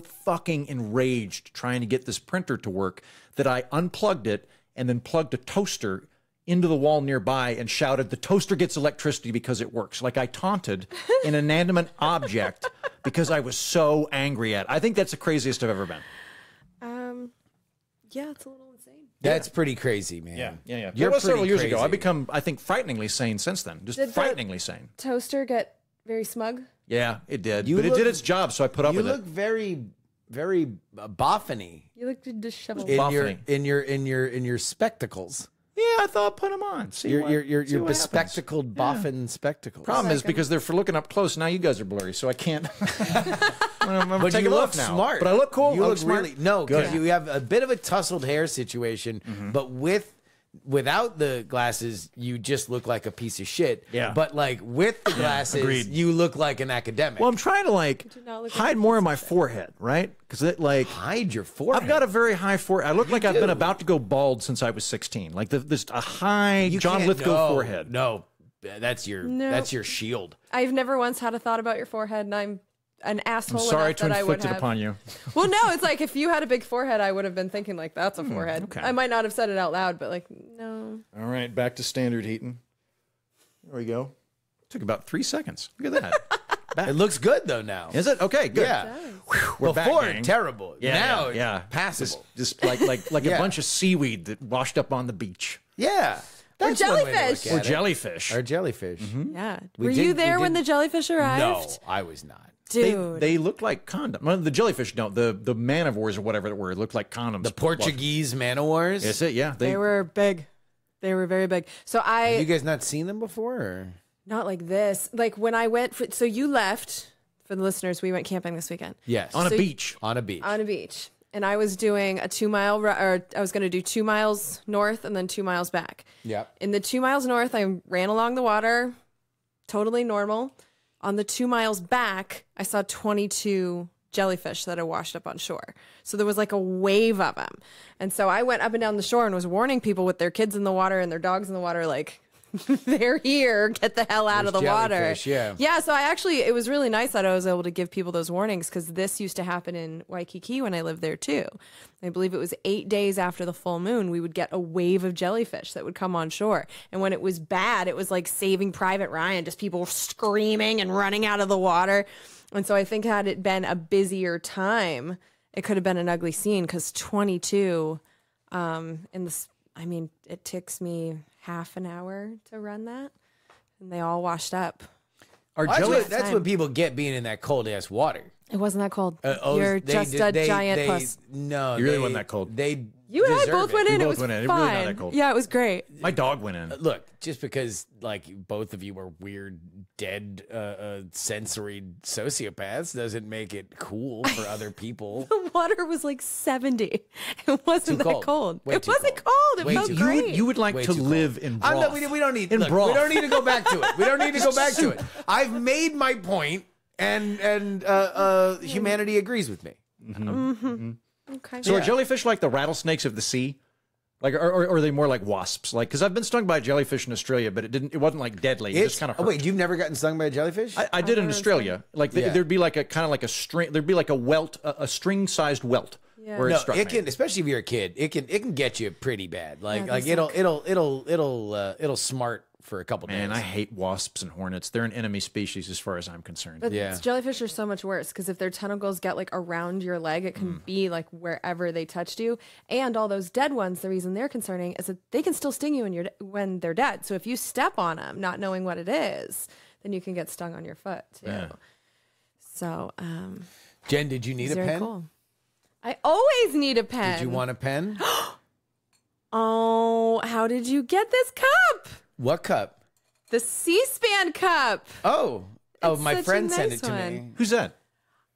fucking enraged trying to get this printer to work that I unplugged it and then plugged a toaster into the wall nearby and shouted, The toaster gets electricity because it works. Like I taunted an inanimate object because I was so angry at it. I think that's the craziest I've ever been. Um, yeah, it's a little insane. That's pretty crazy, man. Yeah, yeah, yeah. You're that was several pretty years ago. I've become, I think, frighteningly sane since then. Just Did the- frighteningly sane. Toaster get very smug. Yeah, it did. You but it did its job, so I put up You look very, very uh, boffiny You look disheveled. in your in your in your in your spectacles. Yeah, I thought put them on. See Your what- your your, your bespectacled boffin spectacles. Problem is because they're for looking up close. Now you guys are blurry, so I can't. I'm, I'm But you look now. smart. But I look cool. You I look smart. really no, because Good. you have a bit of a tousled hair situation, but with without the glasses, you just look like a piece of shit. Yeah. But like with the glasses, Agreed. you look like an academic. Well, I'm trying to like not look like hide more of my forehead, right? Because it like hide your forehead. I've got a very high forehead. I look like I've been about to go bald since I was 16. Like the, this a high You John can't- Lithgow no, forehead. No, that's your No. that's your shield. I've never once had a thought about your forehead, and I'm an asshole. I'm asshole. sorry to that I would inflict it have. upon you. Well, no, it's like if you had a big forehead, I would have been thinking like that's a hmm, forehead. okay. I might not have said it out loud, but like no. All right, back to standard heating. There we go. Took about three seconds. Look at that. It looks good though now. Is it okay? Good. Yeah. We're back, Before gang. terrible. Yeah, now yeah, yeah. passable. Just, just like like like Yeah. a bunch of seaweed that washed up on the beach yeah. That's one way to jellyfish. look or jellyfish. Or jellyfish. Mm-hmm. Yeah. We Were did- you we there when the jellyfish arrived? No, I was not. They, Dude. they look like condom. Well, the jellyfish don't. The the man of wars or whatever they were looked like condoms. The Portuguese man of wars. That's it. Yeah, they were big. They were very big. So I Have you guys not seen them before? Or? not like this. Like when I went for, so you left for the listeners, we went camping this weekend. Yes. on a So- beach. On a beach. On a beach. And I was doing a 2 mile or I was going to do 2 miles north and then 2 miles back. Yep. In the 2 miles north, I ran along the water, totally normal. On the 2 miles back, I saw 22 jellyfish that had washed up on shore. So there was like a wave of them. And so I went up and down the shore and was warning people with their kids in the water and their dogs in the water like they're here, get the hell out of the There's water. yeah. Yeah, so I actually it was really nice that I was able to give people those warnings cuz this used to happen in Waikiki when I lived there too. I believe it was 8 days after the full moon we would get a wave of jellyfish that would come on shore. And when it was bad, it was like saving Private Ryan, just people screaming and running out of the water. And so I think had it been a busier time, it could have been an ugly scene cuz 22 um in this I mean, it ticks me half an hour to run that. And they all washed up. Are That's, jelly? what, that's what people get being in that cold ass water. It wasn't that cold. Uh, oh, You're they just did- a they- giant they- puss. No, You really they- wasn't that cold. They You and I both it. went in. We It was went in. It really fine. not that cold. Yeah, it was great. My dog went in. Look, just because like both of you are weird, dead, uh, uh, sensory sociopaths doesn't make it cool for other people. The water was like 70. It wasn't Too that cold. cold. Way it too wasn't cold. cold. It Way felt too you great. would you would like Way to live cold. in I'm broth. not, we, we don't need In look, broth. We don't need to go back to it. We don't need to go back to it. I've made my point, and and uh, uh, humanity agrees with me. Okay. So are jellyfish like the rattlesnakes of the sea? Like, or, or, or are they more like wasps? Like, because I've been stung by a jellyfish in Australia, but it didn't. It wasn't like deadly. It It's just kind of. oh, wait, you've never gotten stung by a jellyfish? I, I did in Australia. Like, th- Yeah. there'd be like a kind of like a string. There'd be like a welt, a, a string-sized welt. Yeah. Where no, it struck it me. can, especially if you're a kid. It can it can get you pretty bad. Like Yeah, like they it'll it'll it'll it'll uh, it'll smart for a couple days. Man, I hate wasps and hornets. They're an enemy species as far as I'm concerned. But Yeah. jellyfish are so much worse because if their tentacles get like around your leg, it can Mm. be like wherever they touched you. And all those dead ones, the reason they're concerning is that they can still sting you when you're when they're dead. So if you step on them, not knowing what it is, then you can get stung on your foot too. Yeah. So um, Jen, did you need a very pen? cool. I always need a pen. Did you want a pen? Oh, how did you get this cup? What cup? The C-SPAN cup. Oh, oh, It's my such a friend sent it to one. me. Who's that?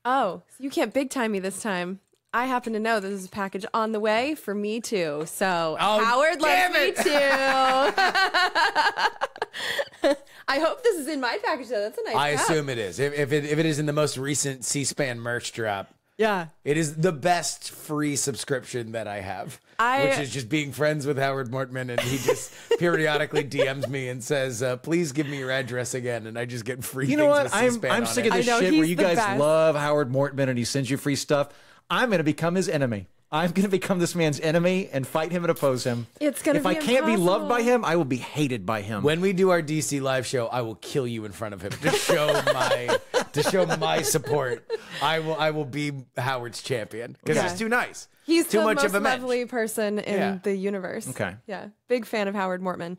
Oh, you can't big time me this time. I happen to know this is a package on the way for me too. So Oh, Howard damn loves me too. I hope this is in my package though. That's a nice. I cup. assume it is. If, if it if it is in the most recent C-SPAN merch drop, Yeah. It is the best free subscription that I have, I- which is just being friends with Howard Mortman, and he just periodically DMs me and says, uh, "Please give me your address again," and I just get free. You know what? with I'm I'm sick it. of this know, shit where you guys best. love Howard Mortman and he sends you free stuff. I'm going to become his enemy. I'm going to become this man's enemy and fight him and oppose him. It's gonna if I can't be loved by him, I will be hated by him. When we do our DC live show, I will kill you in front of him to show my to show my support. I will I will be Howard's champion because Okay. he's too nice. He's too the much most of a mensch. lovely person in Yeah. the universe. Okay. Yeah. Big fan of Howard Mortman.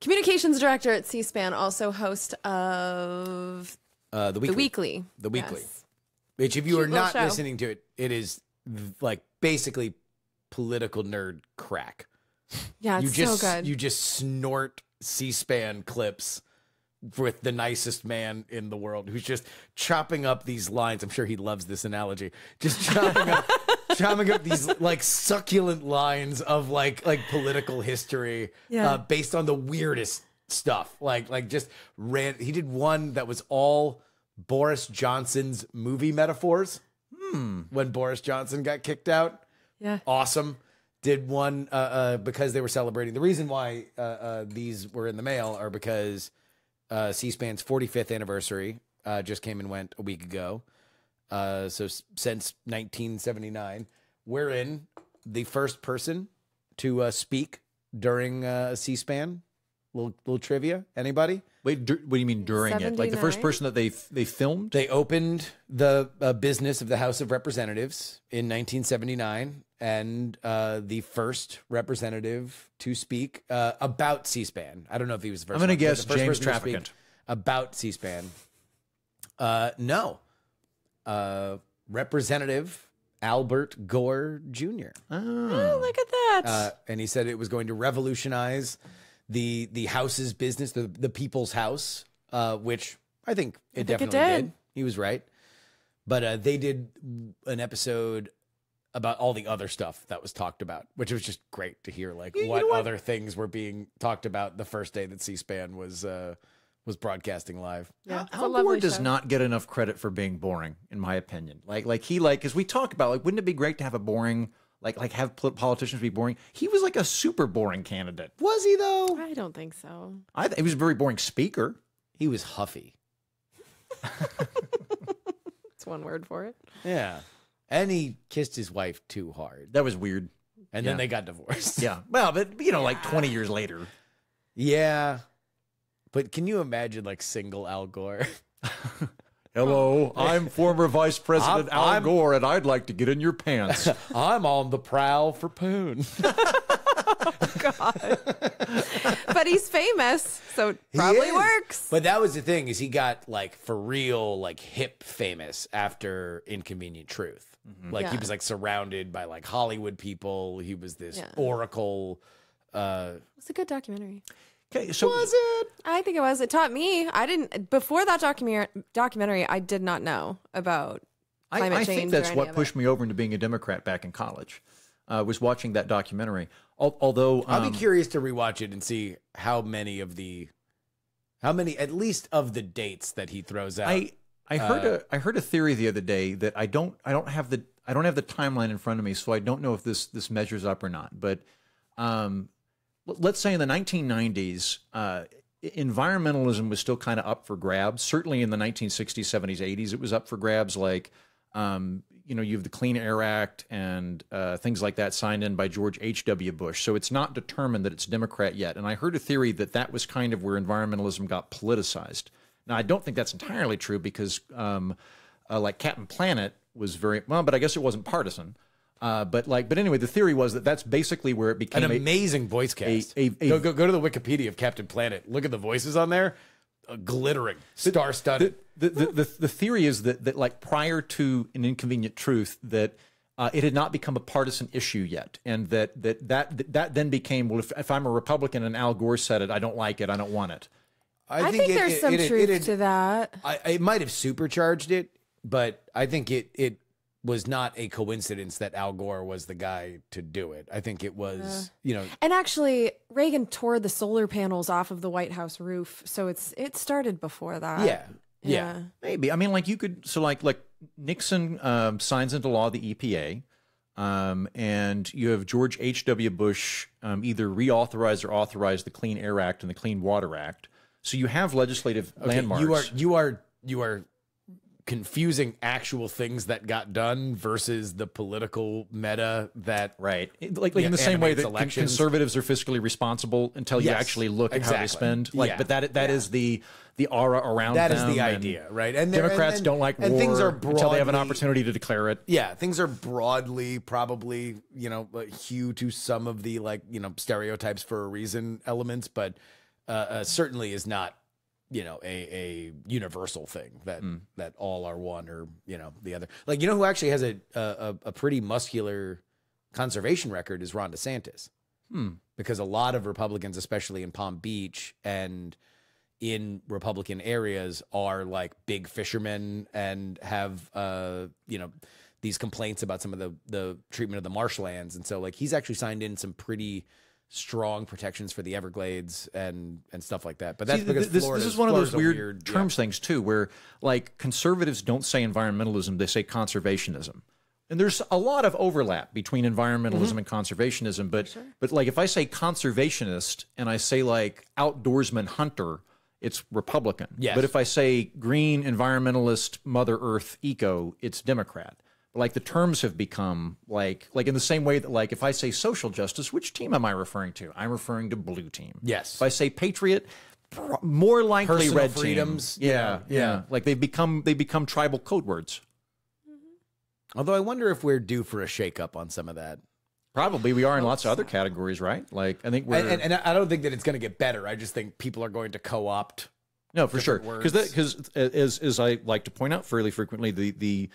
Communications director at C SPAN, also host of Uh, the weekly, The Weekly. The Weekly. Yes. which if you Cute are not show. listening to it, it is like basically political nerd crack. Yeah, it's you just so good. you just snort C-SPAN clips with the nicest man in the world who's just chopping up these lines. I'm sure he loves this analogy. Just chopping up chopping up these like succulent lines of like like political history Yeah. uh, based on the weirdest stuff. Like like just ran he did one that was all Boris Johnson's movie metaphors. Hmm. When Boris Johnson got kicked out yeah. awesome. Did one uh, uh, because they were celebrating. The reason why uh, uh, these were in the mail are because uh, C-SPAN's 45th anniversary uh, just came and went a week ago. Uh, so since 1979, wherein the first person to uh, speak during uh, C-SPAN. Little little trivia. Anybody? Wait, dur- what do you mean during it? Like the first 79? person that they they filmed? They opened the uh, business of the House of Representatives in 1979, and uh, the first representative to speak uh, about C-SPAN. I don't know if he was the first. I'm gonna one, but guess the first James person to speak Traficant. about C-SPAN. Uh, no, uh, Representative Albert Gore Jr. Oh, look at that. Uh, and he said it was going to revolutionize the the house's business, the the people's house, uh, which I think it think it definitely did. did. He was right, but uh, they did an episode about all the other stuff that was talked about, which was just great to hear. Like what, other things were being talked about the first day that C-SPAN was uh, was broadcasting live. yeah, it's a Al Gore does show. not get enough credit for being boring, in my opinion. Like, like he like, as we talk about, like, wouldn't it be great to have a boring, like, like have politicians be boring? He was like a super boring candidate. Was he though? I don't think so. I, th- he was a very boring speaker. He was huffy. It's one word for it. Yeah, and he kissed his wife too hard, That was weird. and Yeah. then they got divorced. Yeah. Well, but you know, like 20 years later. Yeah. But can you imagine like single Al Gore? Hello, I'm former Vice President I'm- Al I'm- Gore, and I'd like to get in your pants. I'm on the prowl for poon. God. But he's famous, so it probably works. But that was the thing is he got like for real like hip famous after Inconvenient Truth. Like he was like surrounded by like Hollywood people. He was this Yeah. oracle. Uh, It's a good documentary. Okay, so it? I think it was. It taught me. I didn't before that documentary. Documentary, I did not know about climate I change. I think that's or any what pushed it. me over into being a Democrat back in college. Uh, was watching that documentary. Al- although I'll um, be curious to rewatch it and see how many of the, how many at least of the dates that he throws out. I I heard Uh, a I heard a theory the other day that I don't I don't have the I don't have the timeline in front of me, so I don't know if this this measures up or not. But um, l- let's say in the 1990s, uh, environmentalism was still kind of up for grabs. Certainly in the 1960s, 70s, 80s, it was up for grabs. Like um, you know, you have the Clean Air Act and uh, things like that signed in by George H. W. Bush. So it's not determined that it's Democrat yet. And I heard a theory that that was kind of where environmentalism got politicized. Now I don't think that's entirely true because, um, uh, like Captain Planet was very well, but I guess it wasn't partisan. Uh, but like, but anyway, the theory was that that's basically where it became An a- amazing voice cast. a- a- go, go go to the Wikipedia of Captain Planet. Look at the voices on there, uh, glittering, star studded. the, the, the, the theory is that, that like prior to an inconvenient truth that uh, it had not become a partisan issue yet and that that that, that then became well if, if i'm a republican and al gore said it i don't like it i don't want it I think, it- there's it- some it- truth it- to that. I, it might have supercharged it, but I think it it was not a coincidence that Al Gore was the guy to do it. I think it was, you know, And actually, Reagan tore the solar panels off of the White House roof, so it's it started before that. yeah. Yeah. Maybe. I mean, like you could. So, like, like Nixon um, signs into law the EPA, um, and you have George H. W. Bush um, either reauthorize or authorize the Clean Air Act and the Clean Water Act. So you have legislative landmarks. You are you are you are confusing actual things that got done versus the political meta that Right. Like, like Yeah, in the same way that elections. conservatives are fiscally responsible until you actually look at how they spend. Like, Yeah, but that that is the the aura around That is the idea, right? And Democrats and- don't like and war things are until they have an opportunity to declare it. yeah, things are broadly probably you know hew to some of the like you know stereotypes for a reason elements, but uh, uh, certainly is not you know a a universal thing that that all are one or you know the other. Like you know who actually has a a, a pretty muscular conservation record is Ron DeSantis, because a lot of Republicans, especially in Palm Beach and in Republican areas are like big fishermen and have uh you know these complaints about some of the the treatment of the marshlands. And so like he's actually signed in some pretty strong protections for the Everglades and and stuff like that. But that's See, because this, this is one of those weird, yeah. terms things too, where like conservatives don't say environmentalism; they say conservationism. And there's a lot of overlap between environmentalism Mm-hmm. and conservationism. But but like if I say conservationist and I say like outdoorsman hunter, it's Republican. Yes. But if I say green environmentalist Mother Earth eco, it's Democrat. Like the terms have become like like in the same way that like if I say social justice, which team am I referring to? I'm referring to blue team. Yes. If I say patriot, more likely Personal red team. freedoms, Yeah, yeah, yeah, yeah. Like they become they become tribal code words. Mm-hmm. Although I wonder if we're due for a shakeup on some of that. Probably we are in lots of other categories, right? Like I think we're And, and, and I don't think that it's going to get better. I just think people are going to co-opt No, for sure. Because words. because as as I like to point out fairly frequently, the the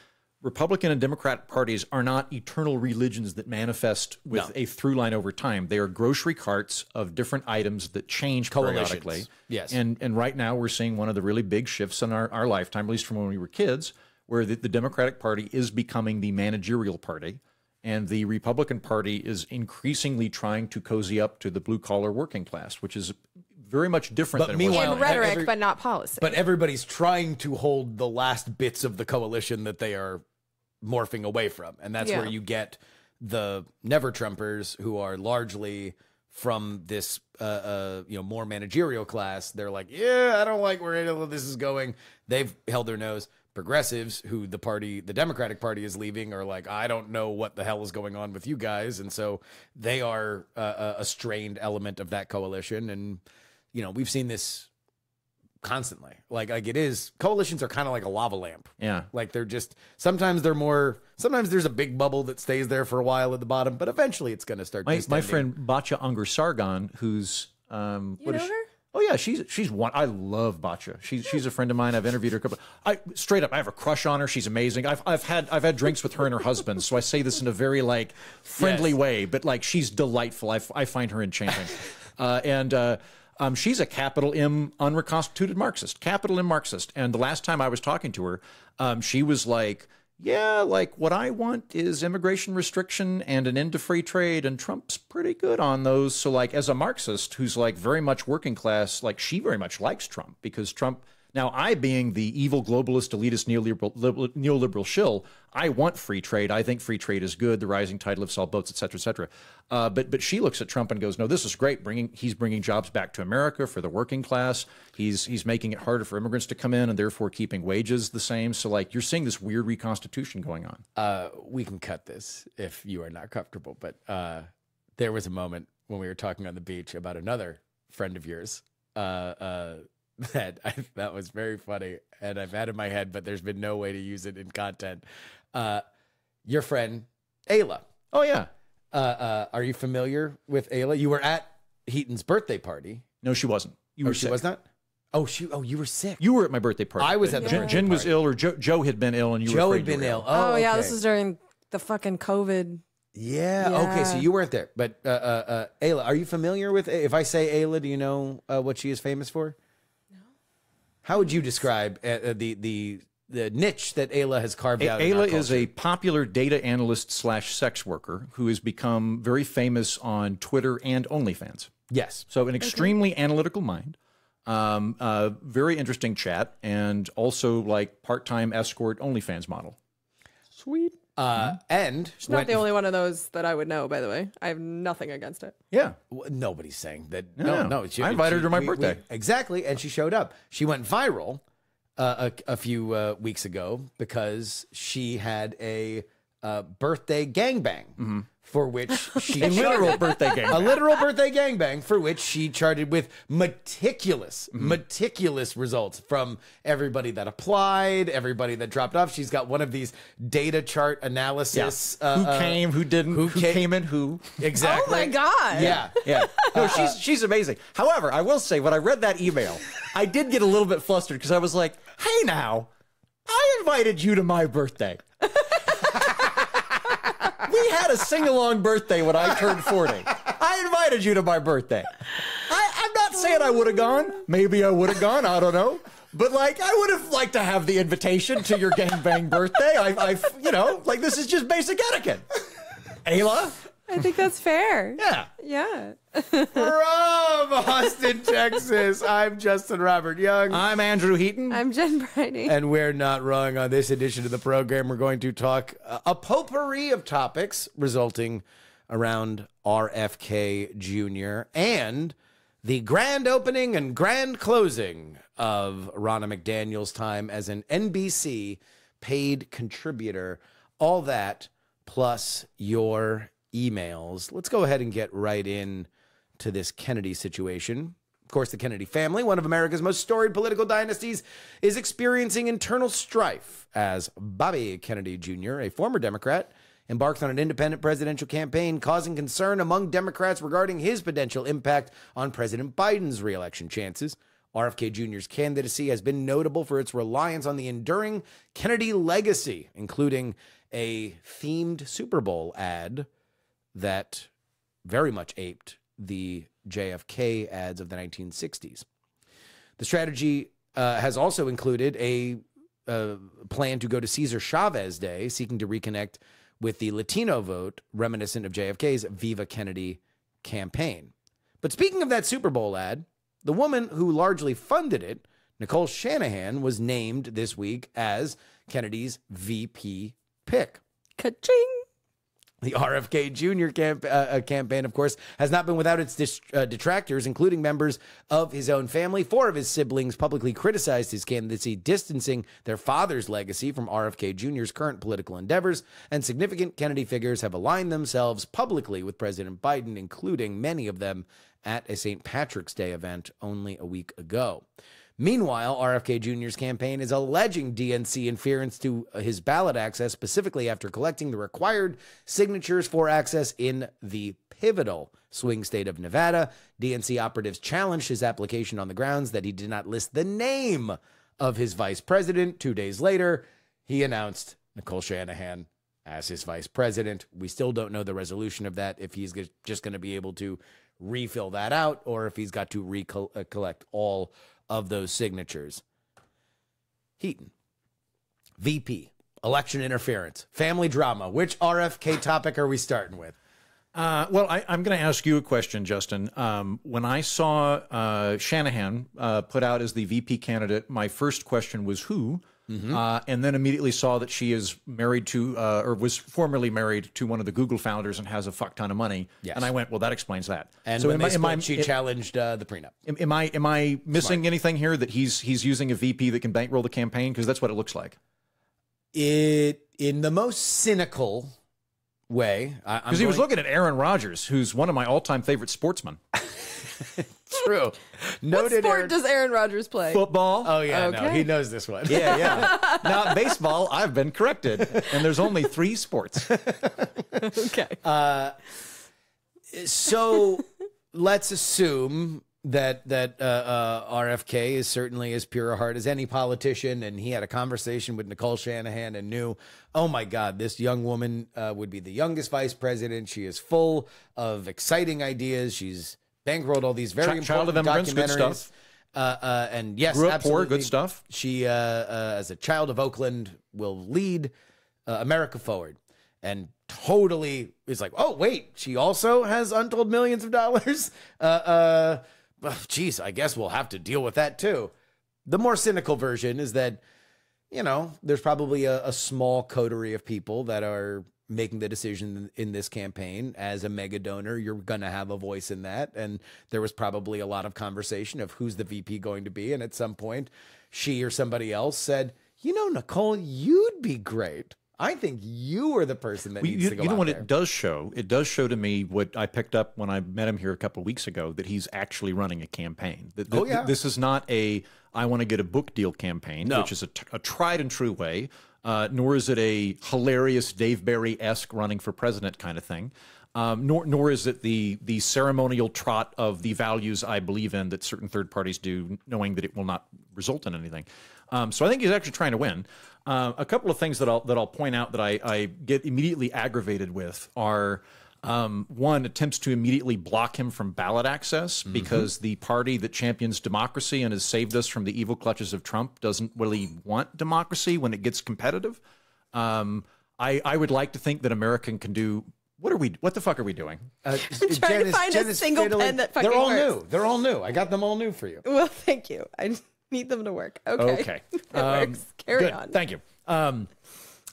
Republican and Democrat parties are not eternal religions that manifest with a through line over time. They are grocery carts of different items that change periodically. Yes. And and right now we're seeing one of the really big shifts in our, our lifetime, at least from when we were kids, where the, the Democratic Party is becoming the managerial party. And the Republican Party is increasingly trying to cozy up to the blue collar working class, which is very much different But than it was meanwhile- In rhetoric, every- but not policy. But everybody's trying to hold the last bits of the coalition that they are morphing away from. And that's where you get the never Trumpers who are largely from this uh, uh you know more managerial class. They're like, yeah, I don't like where any of this is going. They've held their nose. Progressives, who the party, the Democratic Party is leaving, are like, I don't know what the hell is going on with you guys, and so they are uh, a- a strained element of that coalition. And you know, we've seen this constantly. Like like it is coalitions are kind of like a lava lamp. Yeah. Like they're just sometimes they're more sometimes there's a big bubble that stays there for a while at the bottom, but eventually it's going to start My, my friend Batya Ungar Sargon, who's um, You what is know she- her? Oh yeah, she's she's one. I love Batya. She's she's a friend of mine. I've interviewed her a couple. I straight up, I have a crush on her. She's amazing. I've I've had I've had drinks with her and her husband, so I say this in a very like friendly Yes. way. But like she's delightful. I, f- I find her enchanting, uh, and. Uh, um, she's a capital M unreconstituted Marxist, capital M Marxist. And the last time I was talking to her, um, she was like, yeah, like what I want is immigration restriction and an end to free trade, and Trump's pretty good on those. So, like, as a Marxist who's like very much working class, like she very much likes Trump because Trump. Now, I being the evil globalist, elitist, neoliberal, liberal, neoliberal shill, I want free trade. I think free trade is good. The rising tide lifts all boats, et cetera, et cetera. Uh, but but she looks at Trump and goes, "No, this is great. Bringing he's bringing jobs back to America for the working class. He's he's making it harder for immigrants to come in, and therefore keeping wages the same. So like you're seeing this weird reconstitution going on. uh we can cut this if you are not comfortable, but uh there was a moment when we were talking on the beach about another friend of yours. That I that was very funny and I've had in my head, but there's been no way to use it in content. Uh your friend Aella. Oh yeah. Uh, uh, are you familiar with Aella? You were at Heaton's birthday party. No, she wasn't. You Oh, were she sick. was not. Oh, she. Oh, you were sick. You were at my birthday party. I was at the Jen, birthday Jen was party. ill, or Joe, Joe had been ill, and you Joe were had afraid you been were ill. oh, yeah, this okay. was during the fucking COVID. Yeah. Okay. So you weren't there, but uh, uh, uh, Aella, are you familiar with? If I say Aella, do you know uh, what she is famous for? No. How would you describe uh, uh, the the the niche that Aella has carved out? Aella is a popular data analyst slash sex worker who has become very famous on Twitter and OnlyFans. yes. So an extremely analytical mind. Um, uh, very interesting chat, and also like part-time escort OnlyFans model. Sweet. Uh, and She's not the only one of those that I would know, by the way. I have nothing against it. Yeah. W- Nobody's saying that. No, No, no. I invited her to my we- we- birthday. exactly, and she showed up. She went viral uh, a, a few uh, weeks ago because she had a uh, birthday gangbang for which she A literal birthday game. a literal birthday gangbang for which she charted with meticulous, meticulous results from everybody that applied, everybody that dropped off. She's got one of these data chart analysis. uh, who uh, came? Who didn't? who Who, ca- came in? Who? Exactly. Oh my God. Yeah. Yeah. No, she's she's amazing. However, I will say when I read that email, I did get a little bit flustered because I was like, "Hey, now, I invited you to my birthday. We had a sing along birthday when I turned forty. I invited you to my birthday. I, I'm not saying I would have gone. Maybe I would have gone. I don't know." But like, I would have liked to have the invitation to your gangbang birthday. I, I, you know, like this is just basic etiquette. Aella, I think that's fair. yeah. Yeah. From Austin, Texas, I'm Justin Robert Young. I'm Andrew Heaton. I'm Jen Briney. And we're not wrong on this edition of the program. We're going to talk uh, a potpourri of topics resulting around RFK Jr. and the grand opening and grand closing of Ronna McDaniel's time as an NBC paid contributor. All that plus your emails. Let's go ahead and get right in to this Kennedy situation. Of course, the Kennedy family, one of America's most storied political dynasties, is experiencing internal strife as Bobby Kennedy Jr., a former Democrat, embarks on an independent presidential campaign, causing concern among Democrats regarding his potential impact on President Biden's reelection chances. RFK Jr.'s candidacy has been notable for its reliance on the enduring Kennedy legacy, including a themed Super Bowl ad that very much aped the JFK ads of the 1960s. The strategy uh, has also included a uh, plan to go to Cesar Chavez Day, seeking to reconnect with the Latino vote reminiscent of JFK's Viva Kennedy campaign. But speaking of that Super Bowl ad, the woman who largely funded it, Nicole Shanahan, was named this week as Kennedy's VP pick. Ka-ching. The RFK Jr. Camp, uh, uh, campaign, of course, has not been without its uh, detractors, including members of his own family. Four of his siblings publicly criticized his candidacy, distancing their father's legacy from RFK Jr.'s current political endeavors. And significant Kennedy figures have aligned themselves publicly with President Biden, including many of them at a St. Patrick's Day event only a week ago. Meanwhile, RFK Jr.'s campaign is alleging DNC interference to uh, his ballot access, specifically after collecting the required signatures for access in the pivotal swing state of Nevada. DNC operatives challenged his application on the grounds that he did not list the name of his vice president. Two days later, he announced Nicole Shanahan as his vice president. We still don't know the resolution of that, if he's just going to be able to refill that out or if he's got to recollect uh, all of those signatures. Heaton, VP, election interference, family drama. Which RFK topic are we starting with? Uh, well, I, I'm going to ask you a question, Justin. Um, when I saw uh, Shanahan uh, put out as the VP candidate, my first question was who, uh, and then immediately saw that she is married to, uh, or was formerly married to one of the Google founders and has a fuck ton of money. Yes. And I went, well, that explains that. And so when am I, am I, she challenged uh, the prenup. am, am I am I missing anything here that he's he's using a VP that can bankroll the campaign because that's what it looks like. It in the most cynical way. Because he was looking at Aaron Rodgers, who's one of my all-time favorite sportsmen. true. What sport Aaron- does Aaron Rodgers play? Football. oh yeah, no, he knows this one. Yeah, yeah. Not baseball. I've been corrected. And there's only three sports. okay. so let's assume that that uh, uh, RFK is certainly as pure a heart as any politician, and he had a conversation with Nicole Shanahan and knew, oh my God, this young woman uh, would be the youngest vice president. She is full of exciting ideas. She's bankrolled all these very Ch- child of important good documentaries. stuff. Uh, uh, and yes, Grew up poor, good stuff. She, uh, uh, as a child of Oakland, will lead uh, America forward. And totally is like, oh wait, she also has untold millions of dollars. Uh, uh, well, I guess we'll have to deal with that too. The more cynical version is that, you know, there's probably a, a small coterie of people that are making the decision in this campaign as a mega donor you're going to have a voice in that and there was probably a lot of conversation of who's the vp going to be and at some point she or somebody else said you know nicole you'd be great i think you are the person that Well, needs you, to go you know what there. it does show? It does show to me what I picked up when I met him here a couple of weeks ago that he's actually running a campaign. That, that- Oh, yeah. This is not a I want to get a book deal campaign, No. which is a, t- a tried and true way. Uh, nor is it a hilarious Dave Barry esque running for president kind of thing. Um, nor, nor is it the the ceremonial trot of the values I believe in that certain third parties do, knowing that it will not result in anything. Um, so I think he's actually trying to win. Uh, a couple of things that I'll that I'll point out that I, I get immediately aggravated with are um, one attempts to immediately block him from ballot access because the party that champions democracy and has saved us from the evil clutches of Trump doesn't really want democracy when it gets competitive. Um, I I would like to think that American can do. What are we? What the fuck are we doing? Uh, trying to find a single pen that fucking They're all works. new. They're all new. I got them all new for you. Well, thank you. I need them to work. Okay. Okay. it Um, works. Carry good. on. Thank you. Um,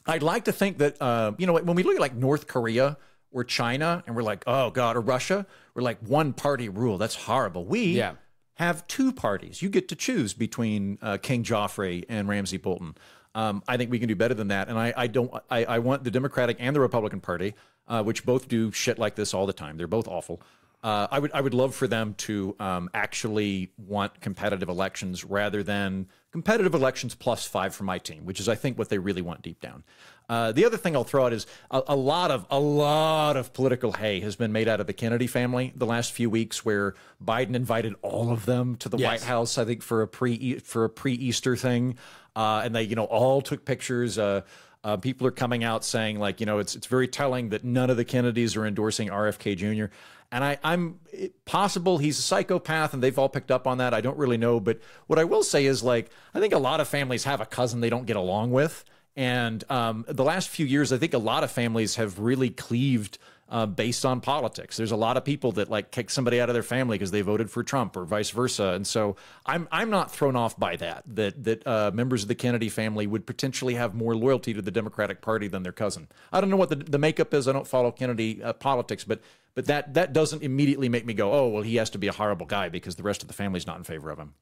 I'd like to think that, uh, you know, when we look at like North Korea or China and we're like, oh God, or Russia, we're like one party rule. That's horrible. We Yeah. have two parties. You get to choose between uh, King Joffrey and Ramsay Bolton. Um, I think we can do better than that. And I, I don't, I, I want the Democratic and the Republican Party, uh, which both do shit like this all the time. They're both awful. Uh, I would I would love for them to um, actually want competitive elections rather than competitive elections plus five for my team, which is I think what they really want deep down. Uh, the other thing I'll throw out is a, a lot of a lot of political hay has been made out of the Kennedy family the last few weeks, where Biden invited all of them to the Yes. White House. I think for a pre for a pre Easter thing, uh, and they you know all took pictures. Uh, uh, people are coming out saying like you know it's it's very telling that none of the Kennedys are endorsing RFK Jr. And I, I'm it- possible he's a psychopath, and they've all picked up on that. I don't really know, but what I will say is like I think a lot of families have a cousin they don't get along with, and um, the last few years I think a lot of families have really cleaved uh, based on politics. There's a lot of people that like kick somebody out of their family because they voted for Trump or vice versa, and so I'm I'm not thrown off by that. That that uh, members of the Kennedy family would potentially have more loyalty to the Democratic Party than their cousin. I don't know what the, the makeup is. I don't follow Kennedy uh, politics, but but that that doesn't immediately make me go, oh well, he has to be a horrible guy because the rest of the family's not in favor of him.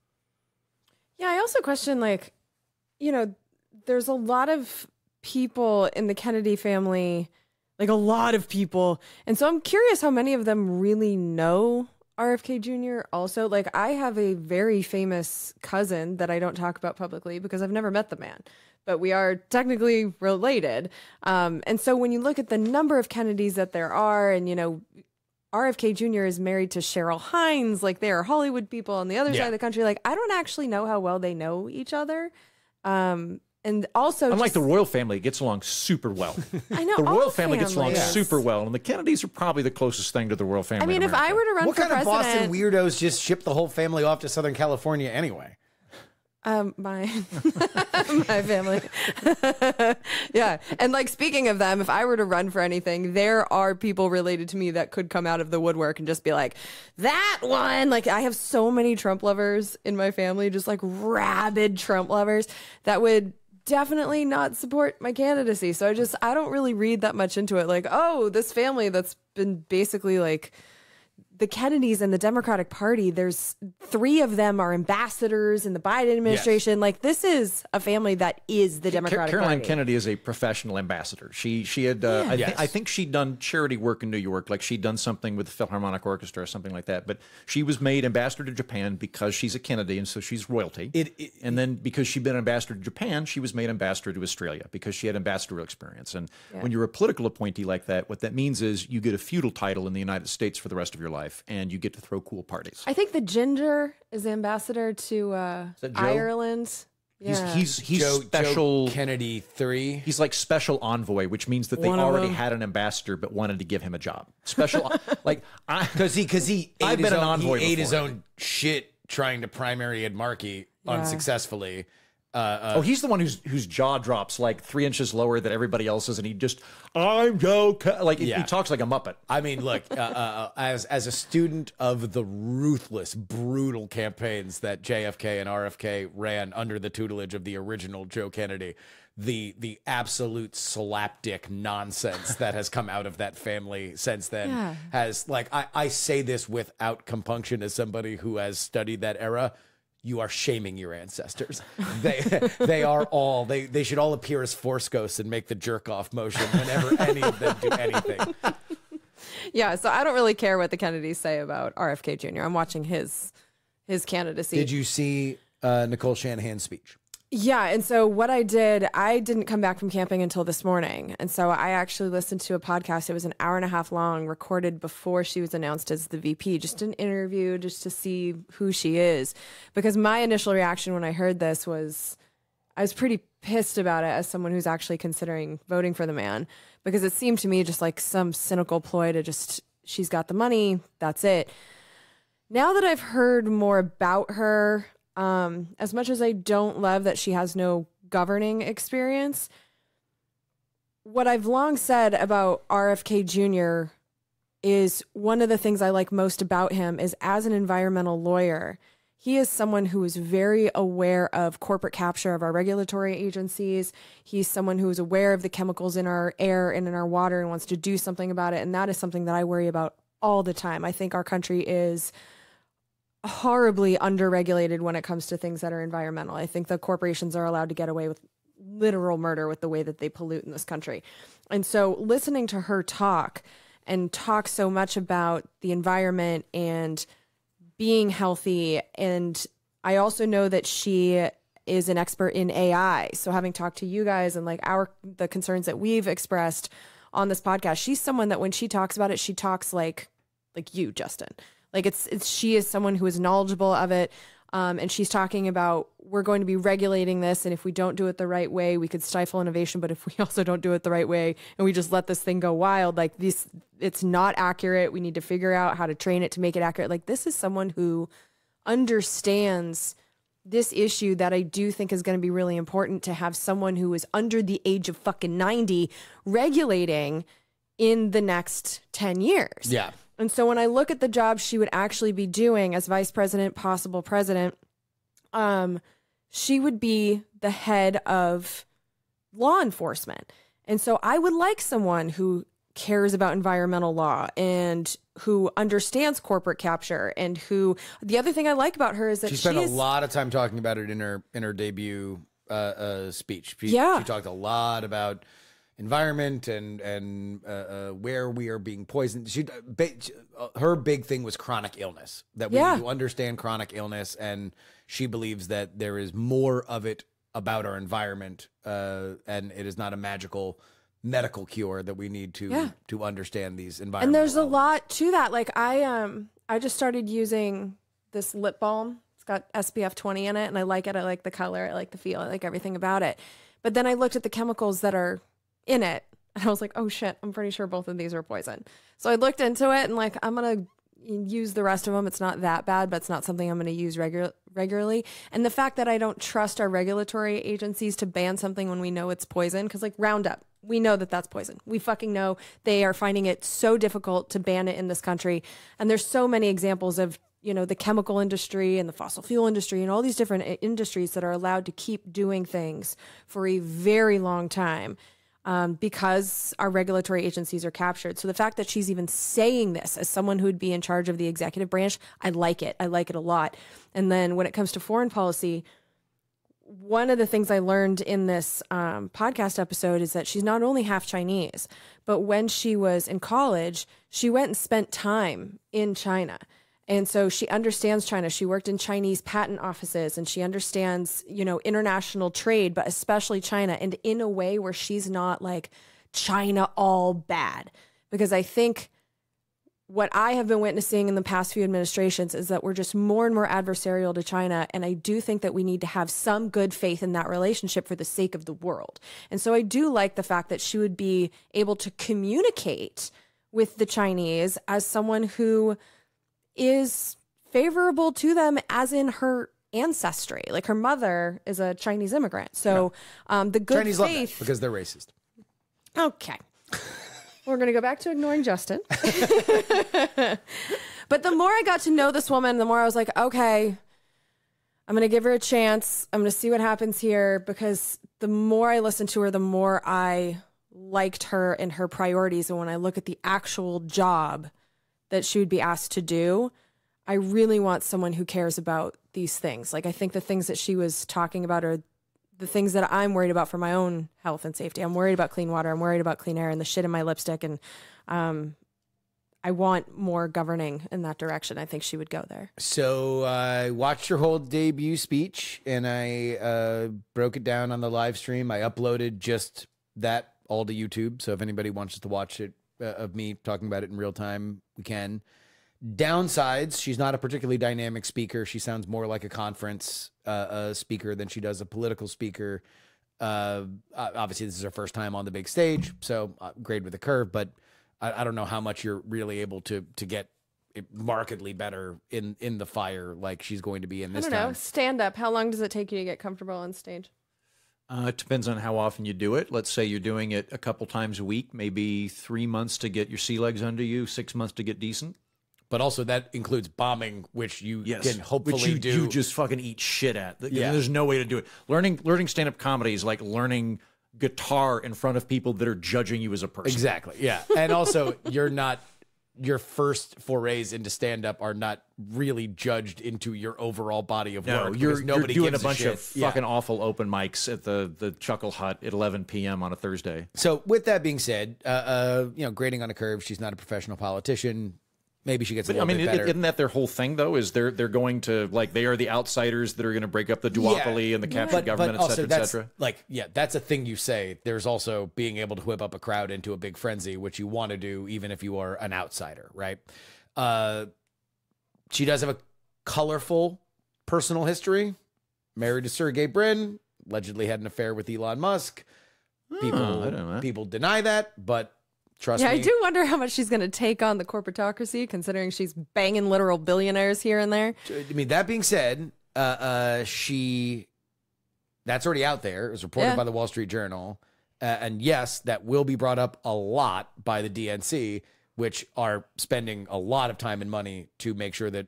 Yeah, I also question like, you know, there's a lot of people in the Kennedy family, like a lot of people. And so I'm curious how many of them really know RFK Jr. also. Like I have a very famous cousin that I don't talk about publicly because I've never met the man. But we are technically related. Um, and so when you look at the number of Kennedys that there are, and you know, RFK Jr. is married to Cheryl Hines. Like they are Hollywood people on the other Yeah. side of the country. Like I don't actually know how well they know each other. Um, and also, Unlike just- the royal family, it gets along super well. I know the all royal family gets along families. super well, and the Kennedys are probably the closest thing to the royal family. I mean, in if I were to run for anything. What for kind of Boston weirdos just ship the whole family off to Southern California anyway? um, my my family, yeah. And like speaking of them, if I were to run for anything, there are people related to me that could come out of the woodwork and just be like, that one. Like I have so many Trump lovers in my family, just like rabid Trump lovers that would definitely not support my candidacy. So I just I don't really read that much into it. Like, oh, this family that's been basically like the Kennedys and the Democratic Party, there's three of them are ambassadors in the Biden administration. Like this is a family that is the Car- Democratic Caroline Party. Kennedy is a professional ambassador. She she had uh, I, Yes. I think she'd done charity work in New York, like she'd done something with the Philharmonic Orchestra or something like that. But she was made ambassador to Japan because she's a Kennedy, and so she's royalty. It- it- and then because she'd been ambassador to Japan, she was made ambassador to Australia because she had ambassadorial experience. And when you're a political appointee like that, what that means is you get a feudal title in the United States for the rest of your life, and you get to throw cool parties. I think the ginger is ambassador to uh, that Ireland. He's Yeah. he's he's Joe, special. Joe Kennedy three. He's like special envoy, which means that they One already had an ambassador but wanted to give him a job. Special, like I, Because he, because he, ate I've his been an own, envoy He ate his own shit trying to primary Ed Markey unsuccessfully. Oh, he's the one whose whose jaw drops like three inches lower than everybody else's, and he just I'm Joe. Ca-" Like he- Yeah. he talks like a muppet. I mean, look, uh, uh, as as a student of the ruthless, brutal campaigns that JFK and RFK ran under the tutelage of the original Joe Kennedy, the the absolute slapdick nonsense that has come out of that family since then Yeah. has like I, I say this without compunction as somebody who has studied that era. You are shaming your ancestors. They they are all they they should all appear as force ghosts and make the jerk off motion whenever any of them do anything. Yeah, so I don't really care what the Kennedys say about RFK Jr. I'm watching his his candidacy. Did you see uh, Nicole Shanahan's speech? Yeah, and so what I did, I didn't come back from camping until this morning. And so I actually listened to a podcast. It was an hour and a half long, recorded before she was announced as the VP, just an interview just to see who she is. Because my initial reaction when I heard this was I was pretty pissed about it as someone who's actually considering voting for the man because it seemed to me just like some cynical ploy to just she's got the money, that's it. Now that I've heard more about her, um, as much as I don't love that she has no governing experience, what I've long said about RFK Jr. is one of the things I like most about him is as an environmental lawyer, he is someone who is very aware of corporate capture of our regulatory agencies. He's someone who is aware of the chemicals in our air and in our water and wants to do something about it. And that is something that I worry about all the time. I think our country is horribly underregulated when it comes to things that are environmental. I think the corporations are allowed to get away with literal murder with the way that they pollute in this country. And so listening to her talk and talk so much about the environment and being healthy and I also know that she is an expert in AI. So having talked to you guys and like our the concerns that we've expressed on this podcast, she's someone that when she talks about it, she talks like like you, Justin. Like it's it's she is someone who is knowledgeable of it. Um, and she's talking about we're going to be regulating this, and if we don't do it the right way, we could stifle innovation. But if we also don't do it the right way, and we just let this thing go wild, like this, it's not accurate. We need to figure out how to train it to make it accurate. Like this is someone who understands this issue that I do think is going to be really important to have someone who is under the age of fucking 90 regulating in the next 10 years. Yeah. And so when I look at the job she would actually be doing as vice president, possible president, um, she would be the head of law enforcement. And so I would like someone who cares about environmental law and who understands corporate capture and who the other thing I like about her is that She she, spent is a lot of time talking about it in her in her debut uh, uh, speech. She, Yeah. she talked a lot about environment and and uh, uh, where we are being poisoned. She, ba- uh, her big thing was chronic illness. That we Yeah. need to understand chronic illness, and she believes that there is more of it about our environment, uh, and it is not a magical medical cure that we need to Yeah. to understand these environments. and there's a lot to that like i um i just started using this lip balm it's got spf 20 in it and i like it i like the color i like the feel i like everything about it but then i looked at the chemicals that are in it. And i was like oh shit i'm pretty sure both of these are poison. So i looked into it and like i'm gonna use the rest of them it's not that bad but it's not something i'm going to use regular regularly. And the fact that i don't trust our regulatory agencies to ban something when we know it's poison because like roundup we know that that's poison. We fucking know they are finding it so difficult to ban it in this country. And there's so many examples of, you know, the chemical industry and the fossil fuel industry and all these different industries that are allowed to keep doing things for a very long time um, because our regulatory agencies are captured. So the fact that she's even saying this as someone who would be in charge of the executive branch, I like it. I like it a lot. And then when it comes to foreign policy, one of the things I learned in this um, podcast episode is that she's not only half Chinese, but when she was in college, she went and spent time in China. And so she understands China. She worked in Chinese patent offices and she understands, you know, international trade, but especially China, and in a way where she's not like China all bad. Because I think what I have been witnessing in the past few administrations is that we're just more and more adversarial to China. And I do think that we need to have some good faith in that relationship for the sake of the world. And so I do like the fact that she would be able to communicate with the Chinese as someone who is favorable to them, as in her ancestry. Like her mother is a Chinese immigrant. So um, the good Chinese love faith. because they're racist. Okay. We're going to go back to ignoring Justin. but the more I got to know this woman, the more I was like, okay, I'm going to give her a chance. I'm going to see what happens here because the more I listened to her, the more I liked her and her priorities. And when I look at the actual job that she would be asked to do, I really want someone who cares about these things. Like, I think the things that she was talking about are the things that I'm worried about for my own health and safety. I'm worried about clean water. I'm worried about clean air and the shit in my lipstick. And um, I want more governing in that direction. I think she would go there. So I watched her whole debut speech and I uh, broke it down on the live stream. I uploaded just that all to YouTube. So if anybody wants to watch it uh, of me talking about it in real time, we can. Downsides, she's not a particularly dynamic speaker. She sounds more like a conference uh, uh, speaker than she does a political speaker. Uh, obviously, this is her first time on the big stage, so uh, grade with a curve. But I, I don't know how much you're really able to to get markedly better in in the fire like she's going to be in this I don't know. time. Stand up. How long does it take you to get comfortable on stage? Uh, it depends on how often you do it. Let's say you're doing it a couple times a week, maybe three months to get your sea legs under you, six months to get decent. But also that includes bombing, which you can hopefully Which you, do. you just fucking eat shit at. Yeah. There's no way to do it. Learning learning stand up comedy is like learning guitar in front of people that are judging you as a person. Exactly. Yeah. And also, you're not, your first forays into stand up are not really judged into your overall body of No, work. you're, because you're nobody doing a bunch shit. of Yeah. fucking awful open mics at the the Chuckle Hut at 11 p.m. on a Thursday. So, with that being said, uh, uh, you know, grading on a curve, she's not a professional politician. Maybe she gets a But, I mean, bit is better. isn't that their whole thing though? Is they're they're going to like they are the outsiders that are going to break up the duopoly and the captured government, et also cetera, et cetera. like yeah, that's a thing you say. There's also being able to whip up a crowd into a big frenzy, which you want to do even if you are an outsider, right? Uh, she does have a colorful personal history. Married to Sergey Brin, allegedly had an affair with Elon Musk. People Oh, I don't know people deny that, but trust Yeah, me, I do wonder how much she's going to take on the corporatocracy, considering she's banging literal billionaires here and there. I mean, that being said, uh, uh, she that's already out there. It was reported Yeah. by the Wall Street Journal, uh, and yes, that will be brought up a lot by the DNC, which are spending a lot of time and money to make sure that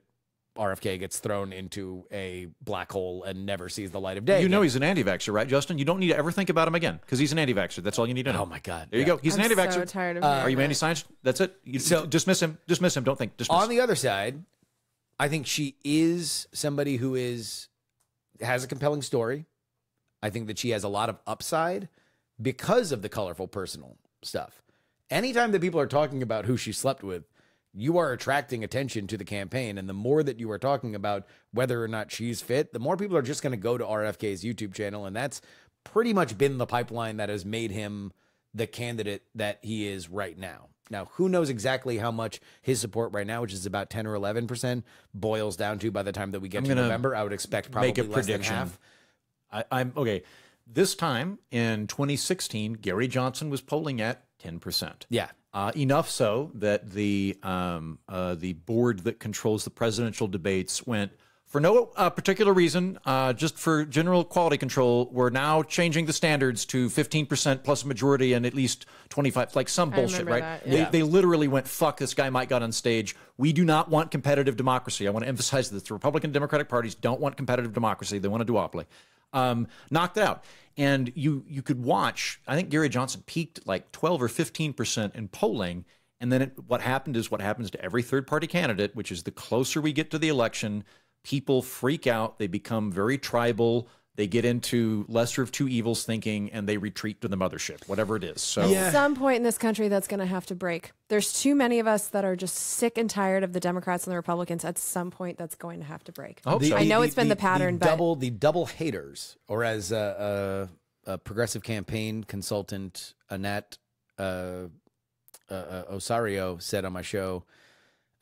RFK gets thrown into a black hole and never sees the light of day. You know he's an anti-vaxxer, right, Justin? You don't need to ever think about him again because he's an anti-vaxxer. That's all you need to know. Oh my God! There you go. He's I'm an anti-vaxxer. so tired of uh, Are you that. anti-science? That's it. You, So- dismiss him. Dismiss him. Don't think. Dismiss. On the other side, I think she is somebody who is has a compelling story. I think that she has a lot of upside because of the colorful personal stuff. Anytime that people are talking about who she slept with, you are attracting attention to the campaign. And the more that you are talking about whether or not she's fit, the more people are just going to go to RFK's YouTube channel. And that's pretty much been the pipeline that has made him the candidate that he is right now. Now, who knows exactly how much his support right now, which is about 10 or 11%, boils down to by the time that we get I'm to November? I would expect probably make a less than prediction. half. I, I'm okay. This time in 2016, Gary Johnson was polling at 10 percent. Yeah. Uh, enough so that the um, uh, the board that controls the presidential debates went for no uh, particular reason, uh, just for general quality control. We're now changing the standards to 15% plus majority and at least 25, like some bullshit, right? that, They, yeah. they literally went, "Fuck, this guy might got on stage." We do not want competitive democracy. I want to emphasize that the Republican Democratic parties don't want competitive democracy. They want a duopoly. Um, knocked it out, and you you could watch. I think Gary Johnson peaked like 12 or 15 percent in polling, and then it, what happened is what happens to every third party candidate, which is the closer we get to the election, people freak out. They become very tribal. They get into lesser of two evils thinking, and they retreat to the mothership, whatever it is. So. At some point in this country, that's going to have to break. There's too many of us that are just sick and tired of the Democrats and the Republicans. At some point, that's going to have to break. I hope so. I know it's been the pattern, but- double the double haters, or as uh, uh, a progressive campaign consultant Annette uh, uh, uh, Osario said on my show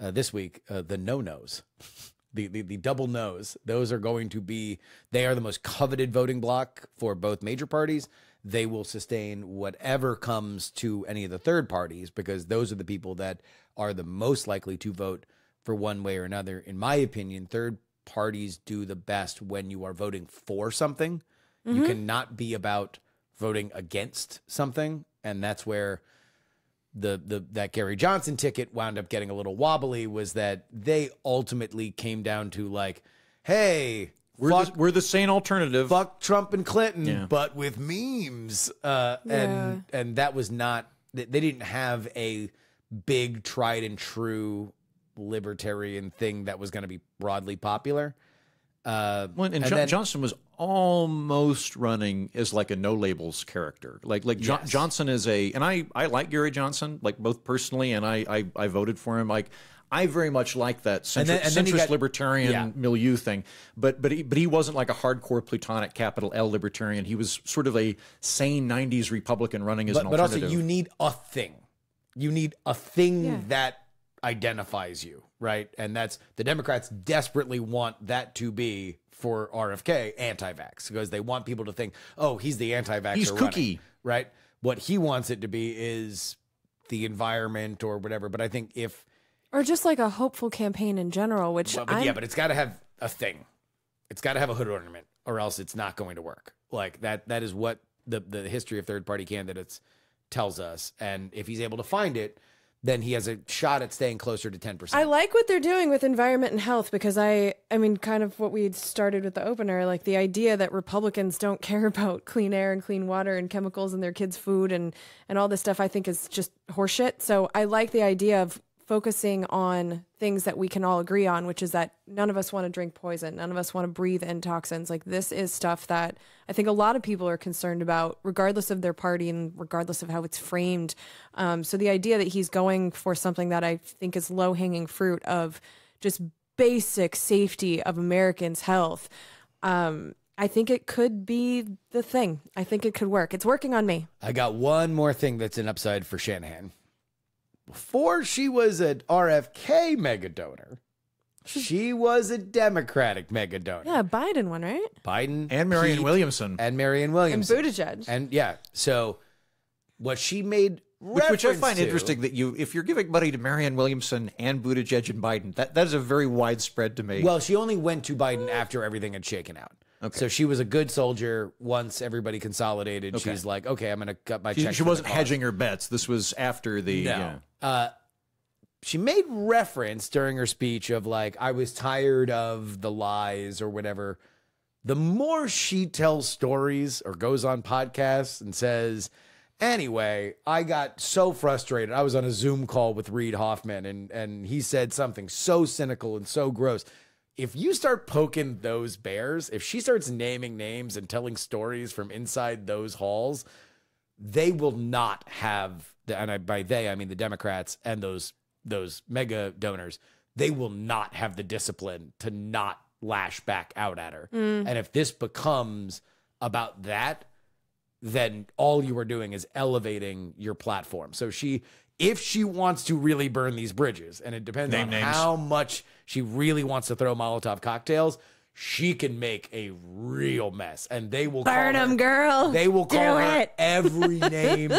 uh, this week, uh, the no nos. The, the, the double no's, those are going to be, they are the most coveted voting block for both major parties. They will sustain whatever comes to any of the third parties because those are the people that are the most likely to vote for one way or another. In my opinion, third parties do the best when you are voting for something. Mm-hmm. You cannot be about voting against something, and that's where the the that Gary Johnson ticket wound up getting a little wobbly. Was that they ultimately came down to like, hey, We're, fuck, the, we're the sane alternative. fuck Trump and Clinton, Yeah. but with memes, uh, and and that was not they they didn't have a big tried and true libertarian thing that was going to be broadly popular. Uh, Well, and, And Jo- then- Johnson was almost running as like a no labels character. Like like Jo- Johnson is a, and I I like Gary Johnson like both personally, and I I, I voted for him. Like I very much like that centri- then- and then centrist got- libertarian yeah. milieu thing. But but he, but he wasn't like a hardcore Plutonic capital L libertarian. He was sort of a sane '90s Republican running as but an but also alternative. you need a thing, you need a thing Yeah. that identifies you, right? And that's the Democrats desperately want that to be for RFK anti-vax because they want people to think, oh, he's the anti-vaxxer. He's running, kooky. right? What he wants it to be is the environment or whatever. But I think if Or just like a hopeful campaign in general, which Well, but yeah, but it's got to have a thing. It's got to have a hood ornament, or else it's not going to work. Like that. That is what the the history of third party candidates tells us. And if he's able to find it, then he has a shot at staying closer to 10%. I like what they're doing with environment and health because I, I mean, kind of what we started with the opener, like the idea that Republicans don't care about clean air and clean water and chemicals in their kids' food and and all this stuff. I think is just horseshit. So I like the idea of focusing on things that we can all agree on, which is that none of us want to drink poison, none of us want to breathe in toxins. Like this is stuff that I think a lot of people are concerned about, regardless of their party and regardless of how it's framed. Um, so the idea that he's going for something that I think is low hanging fruit of just basic safety of Americans' health. Um, I think it could be the thing. I think it could work. It's working on me. I got one more thing that's an upside for Shanahan. Before she was an RFK mega donor, hmm. she was a Democratic mega donor. Yeah, Biden one, right? Biden and Marianne Pete, Williamson, and Marianne Williamson. And Williamson Buttigieg. And yeah, so what she made which, which I find to- interesting that you, if you're giving money to Marianne Williamson and Buttigieg and Biden, that, that is a very widespread to me. Well, she only went to Biden after everything had shaken out. Okay. So she was a good soldier once everybody consolidated. Okay. She's like, okay, I'm going to cut my check. she wasn't hedging her bets. This was after the. No. yeah. Uh, she made reference during her speech of like, I was tired of the lies or whatever. The more she tells stories or goes on podcasts and says, anyway, I got so frustrated. I was on a Zoom call with Reid Hoffman and, and he said something so cynical and so gross. If you start poking those bears, if she starts naming names and telling stories from inside those halls, they will not have the, and I, by they I mean the Democrats and those those mega donors. They will not have the discipline to not lash back out at her. Mm. And if this becomes about that, then all you are doing is elevating your platform. So she, if she wants to really burn these bridges, and it depends Name on names. how much she really wants to throw Molotov cocktails, she can make a real mess, and they will Burn them, girl. They will Do call her it. every name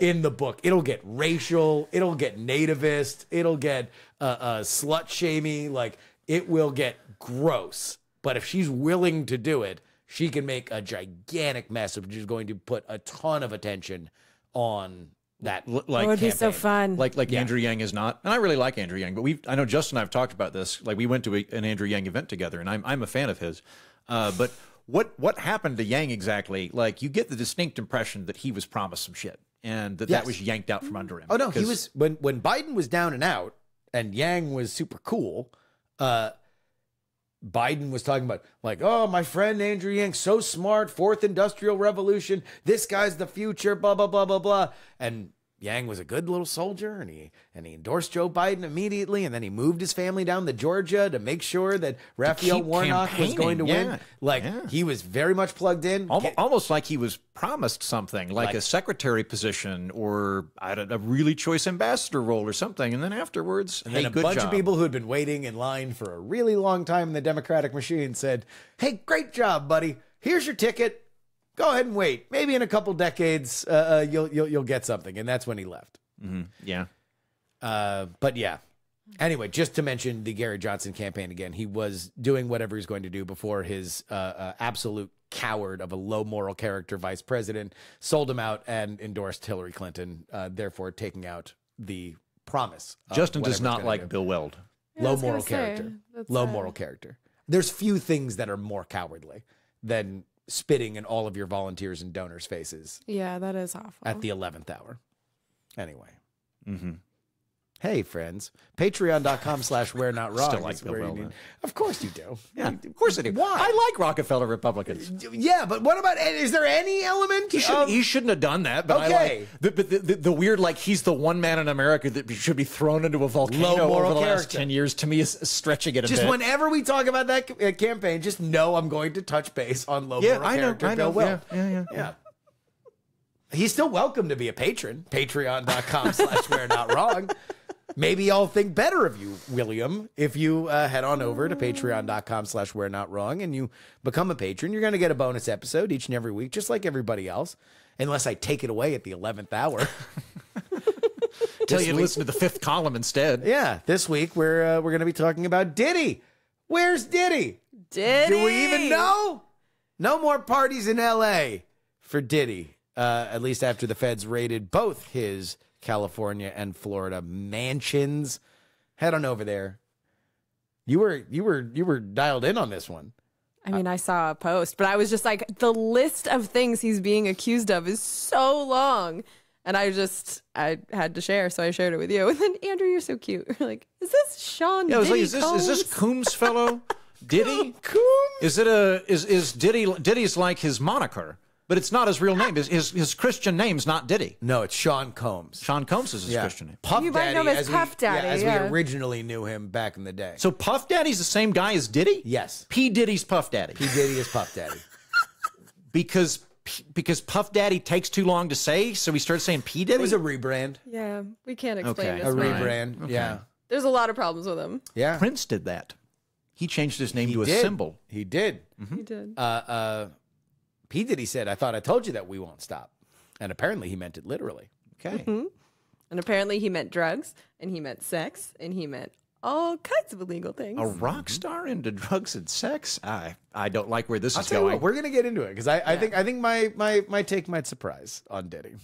in the book. It'll get racial. It'll get nativist. It'll get uh, uh, slut shamey. Like it will get gross. But if she's willing to do it, she can make a gigantic mess, which is going to put a ton of attention on that. L- It like would be so fun. like like Andrew Yang is not, and I really like Andrew Yang. But we, I know Justin and I've talked about this. Like we went to a, an Andrew Yang event together, and I'm I'm a fan of his. Uh, but what what happened to Yang exactly? Like you get the distinct impression that he was promised some shit, and that Yes. that was yanked out from under him. Oh no, he was when when Biden was down and out and Yang was super cool. Uh Biden was talking about like, oh, my friend Andrew Yang, so smart, fourth industrial revolution. This guy's the future, blah blah blah blah blah. And Yang was a good little soldier, and he and he endorsed Joe Biden immediately, and then he moved his family down to Georgia to make sure that Raphael Warnock was going to campaigning, win. Like yeah. he was very much plugged in. Almost, almost like he was promised something, like, Like- a secretary position or I don't, a really choice ambassador role or something, and then afterwards, And hey, then a good bunch job. of people who had been waiting in line for a really long time in the Democratic machine said, Hey, great job, buddy. Here's your ticket. Go ahead and wait. Maybe in a couple decades, uh, uh, you'll, you'll you'll get something. And that's when he left. yeah, Uh, but yeah, Anyway, just to mention the Gary Johnson campaign again, he was doing whatever he's going to do before his uh, uh, absolute coward of a low moral character vice president sold him out and endorsed Hillary Clinton, uh, therefore taking out the promise. Justin does not like do. Bill Weld. Yeah, low moral say, character. that's Low sad. moral character. There's few things that are more cowardly than spitting in all of your volunteers and donors' faces Yeah, that is awful. at the 11th hour. Anyway. Mm-hmm. Hey, friends. Patreon.com slash where not wrong. Still like Bill need- Of course you do. Yeah, of course I do. Why? I like Rockefeller Republicans. Yeah, but what about, is there any element He, should, of- he shouldn't have done that. But I Okay. like the, but the, the, the weird, like he's the one man in America that should be thrown into a volcano Low moral over the last ten years. To me, is stretching it a just bit. whenever we talk about that uh, campaign, just know I'm going to touch base on low yeah, moral I know. character I know. Bill Yeah, yeah, yeah. Yeah. He's still welcome to be a patron. Patreon.com slash where not wrong. Maybe I'll think better of you, William, if you uh, head on over to patreon.com slash where not wrong and you become a patron. You're going to get a bonus episode each and every week, just like everybody else, unless I take it away at the 11th hour. Tell you to listen to the fifth column instead. yeah, this week we're uh, we're going to be talking about Diddy. Where's Diddy? Did Do we even know? No more parties in L.A. for Diddy. Uh, at least after the feds raided both his California and Florida mansions. Head on over there. You were you were you were dialed in on this one. I mean, I saw a post, but I was just like, the list of things he's being accused of is so long. And I just, I had to share, so I shared it with you. And then, Andrew, you're so cute. You're like, is this Sean Yeah, I was like, is this is this Combs? Coombs fellow? Diddy? Coombs? Is it a is is Diddy? Diddy's like his moniker, but it's not his real name. His his, his Christian name's not Diddy. No, it's Sean Combs. Sean Combs is his Christian name. Puff You might know him as we- Puff Daddy, as yeah. we originally knew him back in the day. So Puff Daddy's the same guy as Diddy. yes, P Diddy's Puff Daddy P Diddy is Puff Daddy. because because Puff Daddy takes too long to say, so we started saying P Diddy. It was a rebrand. Yeah, we can't explain Okay. this. A man. rebrand. Yeah. There's a lot of problems with him. Yeah. Prince did that. He changed his name to a symbol. He did. He did. uh, uh, P. Diddy said, I thought I told you that we won't stop. And apparently he meant it literally. Okay. Mm-hmm. And apparently he meant drugs, and he meant sex, and he meant all kinds of illegal things. A rock mm-hmm. star into drugs and sex? I I don't like where this I'll is tell you going. what, we're gonna get into it because I, I think I think my, my my take might surprise on Diddy.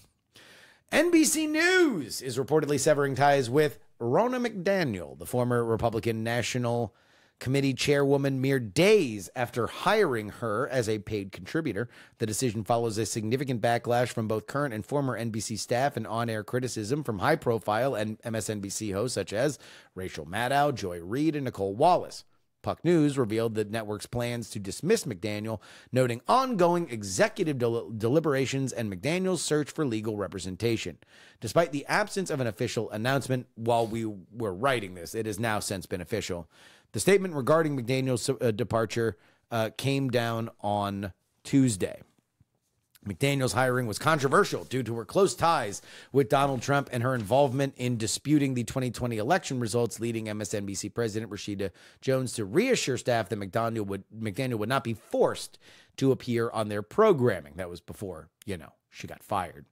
NBC News is reportedly severing ties with Ronna McDaniel, the former Republican National Committee chairwoman, mere days after hiring her as a paid contributor. The decision follows a significant backlash from both current and former NBC staff and on air criticism from high profile and MSNBC hosts such as Rachel Maddow, Joy Reid, and Nicolle Wallace. Puck News revealed the network's plans to dismiss McDaniel, noting ongoing executive del- deliberations and McDaniel's search for legal representation. Despite the absence of an official announcement while we were writing this, it has now since been official. The statement regarding McDaniel's uh, departure uh, came down on Tuesday. McDaniel's hiring was controversial due to her close ties with Donald Trump and her involvement in disputing the 2020 election results, leading MSNBC President Rashida Jones to reassure staff that McDaniel would McDaniel would not be forced to appear on their programming. That was before, you know, she got fired.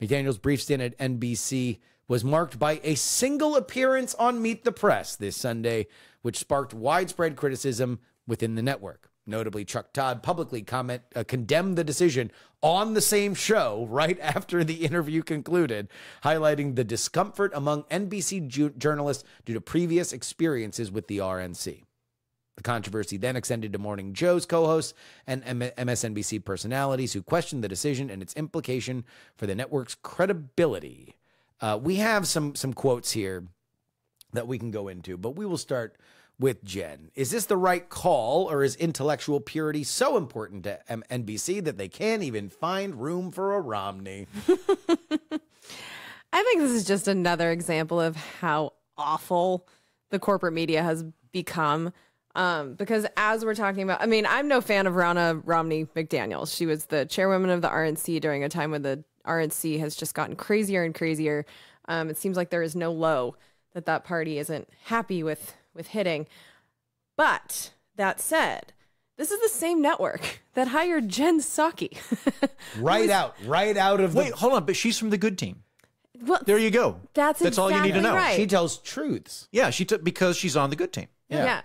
McDaniel's brief stint at NBC was marked by a single appearance on Meet the Press this Sunday, which sparked widespread criticism within the network. Notably, Chuck Todd publicly comment uh, condemned the decision on the same show right after the interview concluded, highlighting the discomfort among NBC ju- journalists due to previous experiences with the RNC. The controversy then extended to Morning Joe's co hosts and M- MSNBC personalities who questioned the decision and its implication for the network's credibility. Uh, we have some some quotes here that we can go into, but we will start with Jen. Is this the right call, or is intellectual purity so important to M- NBC that they can't even find room for a Romney? I think this is just another example of how awful the corporate media has become. Um, because as we're talking about, I mean, I'm no fan of Ronna Romney McDaniel. She was the chairwoman of the RNC during a time when the RNC has just gotten crazier and crazier. Um, it seems like there is no low that that party isn't happy with with hitting. But that said, this is the same network that hired Jen Psaki. Right out, right out of the Wait, hold on, but she's from the good team. Well, There you go. That's that's all you need to know. right. She tells truths. Yeah, she took because she's on the good team. Yeah. yeah.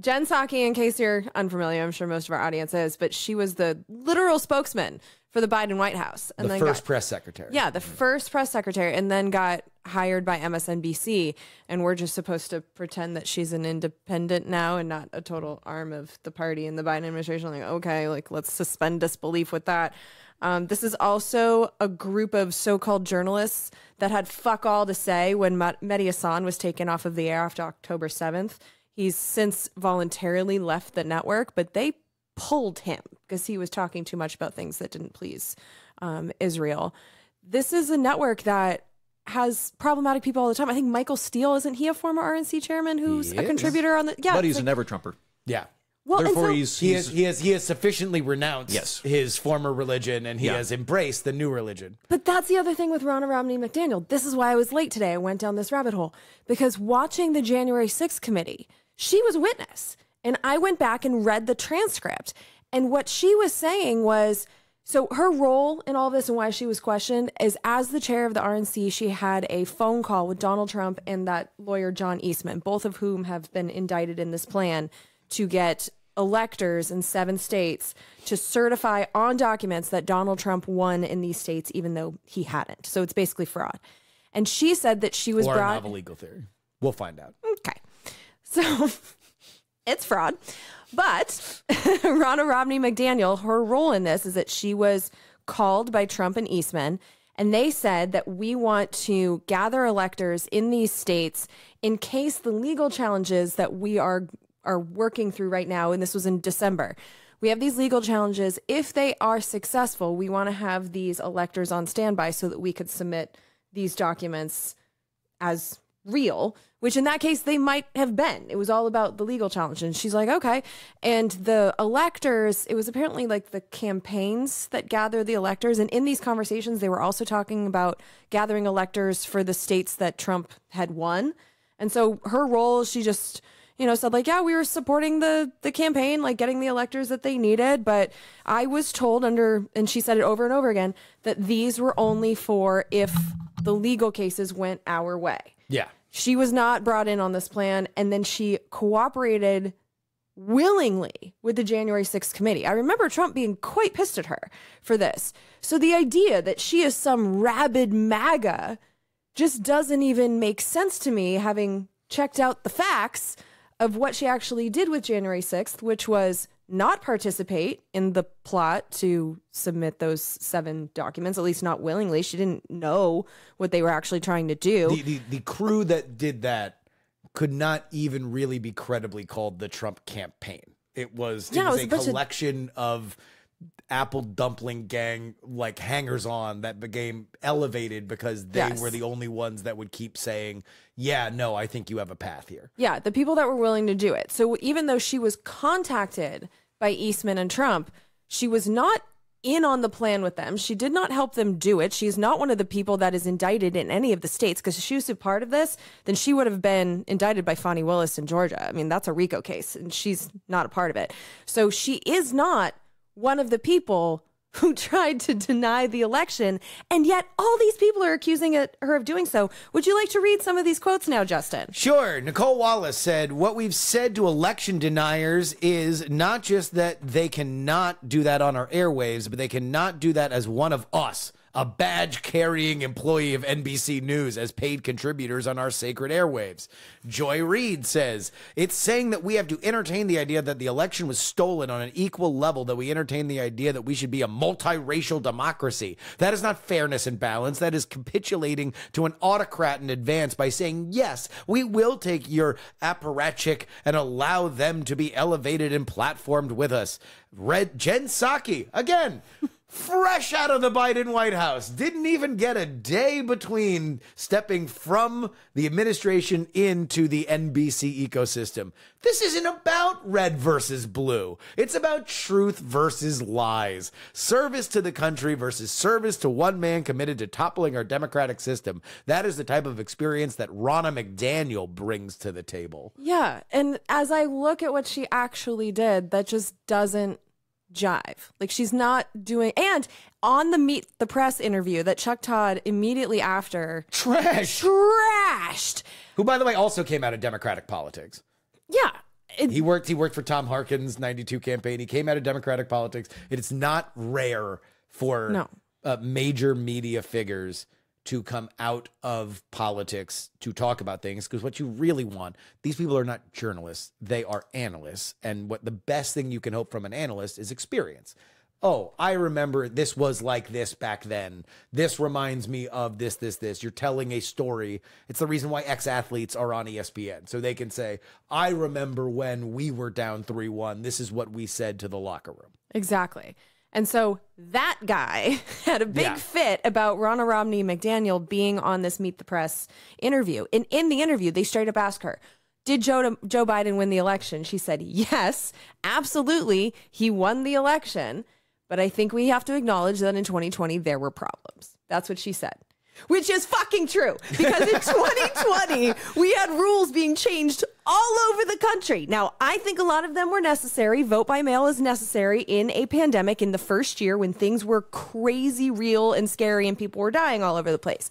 Jen Psaki, in case you're unfamiliar, I'm sure most of our audience is, but she was the literal spokesman for the Biden White House. And The then first got, press secretary. Yeah, the first press secretary, and then got hired by MSNBC. And we're just supposed to pretend that she's an independent now and not a total arm of the party in the Biden administration. Like, okay, like let's suspend disbelief with that. Um, this is also a group of so-called journalists that had fuck all to say when Mehdi Hasan was taken off of the air after October 7th. He's since voluntarily left the network, but they pulled him because he was talking too much about things that didn't please um, Israel. This is a network that has problematic people all the time. I think Michael Steele isn't he a former RNC chairman who's He a is. contributor on the yeah. but it's he's a never Trumper. Yeah. well, Therefore, so- he's, He he's has, he has he has sufficiently renounced Yes. his former religion and he Yeah. has embraced the new religion. But that's the other thing with Ronna Romney McDaniel. This is why I was late today. I went down this rabbit hole because watching the January 6th committee, she was a witness. And I went back and read the transcript. And what she was saying was so her role in all this and why she was questioned is as the chair of the RNC, she had a phone call with Donald Trump and that lawyer, John Eastman, both of whom have been indicted in this plan to get electors in seven states to certify on documents that Donald Trump won in these states, even though he hadn't. So it's basically fraud. And she said that she was Or a brought. legal theory. We'll find out. Okay. So it's fraud. But Ronna Romney McDaniel, her role in this is that she was called by Trump and Eastman, and they said that we want to gather electors in these states in case the legal challenges that we are are working through right now, and this was in December. We have these legal challenges. If they are successful, we want to have these electors on standby so that we could submit these documents as real, which in that case they might have been. It was all about the legal challenge. And she's like, okay. And the electors, it was apparently like the campaigns that gather the electors. And in these conversations, they were also talking about gathering electors for the states that Trump had won. And so her role, she just, you know, said like, yeah, we were supporting the the campaign, like getting the electors that they needed. But I was told under, and she said it over and over again, that these were only for if the legal cases went our way. Yeah. She was not brought in on this plan, and then she cooperated willingly with the January 6th committee. I remember Trump being quite pissed at her for this. So the idea that she is some rabid MAGA just doesn't even make sense to me, having checked out the facts of what she actually did with January 6th, which was not participate in the plot to submit those seven documents, at least not willingly. She didn't know what they were actually trying to do. The, the the crew that did that could not even really be credibly called the Trump campaign. It was it Yeah, it was, was a a collection of apple dumpling gang like hangers on that became elevated because they Yes. were the only ones that would keep saying, "Yeah, no, I think you have a path here." Yeah, the people that were willing to do it. So even though she was contacted by Eastman and Trump, she was not in on the plan with them. She did not help them do it. She's not one of the people that is indicted in any of the states because if she was a part of this, then she would have been indicted by Fani Willis in Georgia. I mean, that's a RICO case and she's not a part of it. So she is not one of the people who tried to deny the election, and yet all these people are accusing it, her of doing so. Would you like to read some of these quotes now, Justin? Sure. Nicolle Wallace said, What we've said to election deniers is not just that they cannot do that on our airwaves, but they cannot do that as one of us, a badge carrying employee of NBC News, as paid contributors on our sacred airwaves. Joy Reid says, It's saying that we have to entertain the idea that the election was stolen on an equal level that we entertain the idea that we should be a multiracial democracy. That is not fairness and balance. That is capitulating to an autocrat in advance by saying, yes, we will take your apparatchik and allow them to be elevated and platformed with us. Red Jen Psaki, again, fresh out of the Biden White House, didn't even get a day between stepping from the administration into the NBC ecosystem. This isn't about red versus blue. It's about truth versus lies. Service to the country versus service to one man committed to toppling our democratic system. That is the type of experience that Ronna McDaniel brings to the table. Yeah. And as I look at what she actually did, that just doesn't jive. Like she's not doing and on the meet the press interview that Chuck Todd immediately after Trash. trashed. Who, by the way, also came out of Democratic politics. Yeah. It, He worked. He worked for Tom Harkin's '92 campaign. He came out of Democratic politics. It's not rare for No. uh, major media figures to come out of politics to talk about things because what you really want these people are not journalists they are analysts and what the best thing you can hope from an analyst is experience. Oh i remember this was like this back then. This reminds me of this this this. You're telling a story. It's the reason why ex-athletes are on espn so they can say i remember when we were down 3-1 this is what we said to the locker room. Exactly. And so that guy had a big Yeah. fit about Ronna Romney McDaniel being on this Meet the Press interview. And in the interview, they straight up ask her, Did Joe, Joe Biden win the election? She said, Yes, absolutely. He won the election. But I think we have to acknowledge that in 2020, there were problems. That's what she said. Which is fucking true because in 2020, we had rules being changed all over the country. Now, I think a lot of them were necessary. Vote by mail is necessary in a pandemic in the first year when things were crazy, real, and scary and people were dying all over the place.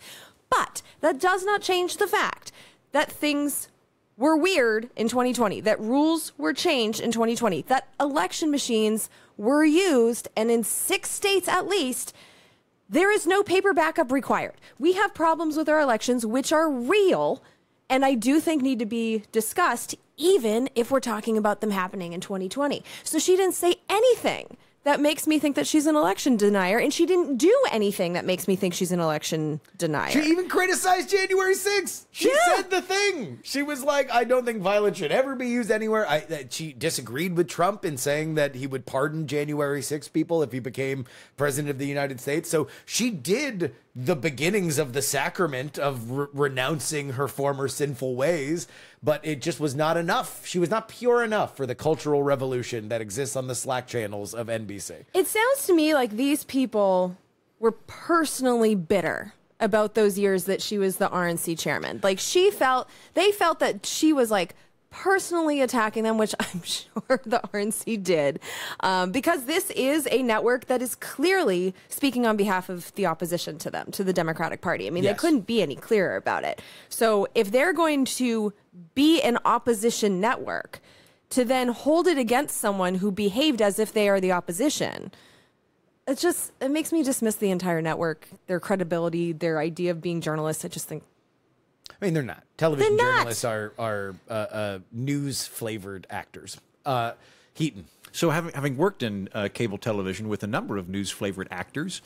But that does not change the fact that things were weird in 2020, that rules were changed in 2020, that election machines were used, and in six states at least, there is no paper backup required. We have problems with our elections, which are real, and I do think need to be discussed, even if we're talking about them happening in 2020. So she didn't say anything that makes me think that she's an election denier, and she didn't do anything that makes me think she's an election denier. She even criticized January 6th. She Yeah. said the thing. She was like, I don't think violence should ever be used anywhere. I, that she disagreed with Trump in saying that he would pardon January 6th people if he became president of the United States. So she did the beginnings of the sacrament of re- renouncing her former sinful ways, but it just was not enough. She was not pure enough for the cultural revolution that exists on the Slack channels of NBC. It sounds to me like these people were personally bitter about those years that she was the RNC chairman. Like she felt, they felt that she was like personally attacking them, which I'm sure the RNC did, um, because this is a network that is clearly speaking on behalf of the opposition to them, to the Democratic Party. I mean, Yes. they couldn't be any clearer about it. So if they're going to be an opposition network, to then hold it against someone who behaved as if they are the opposition it just it makes me dismiss the entire network their credibility their idea of being journalists i just think I mean, they're not. Television They're not. journalists are are uh, uh, news flavored actors. Uh, Heaton. So, having having worked in uh, cable television with a number of news flavored actors,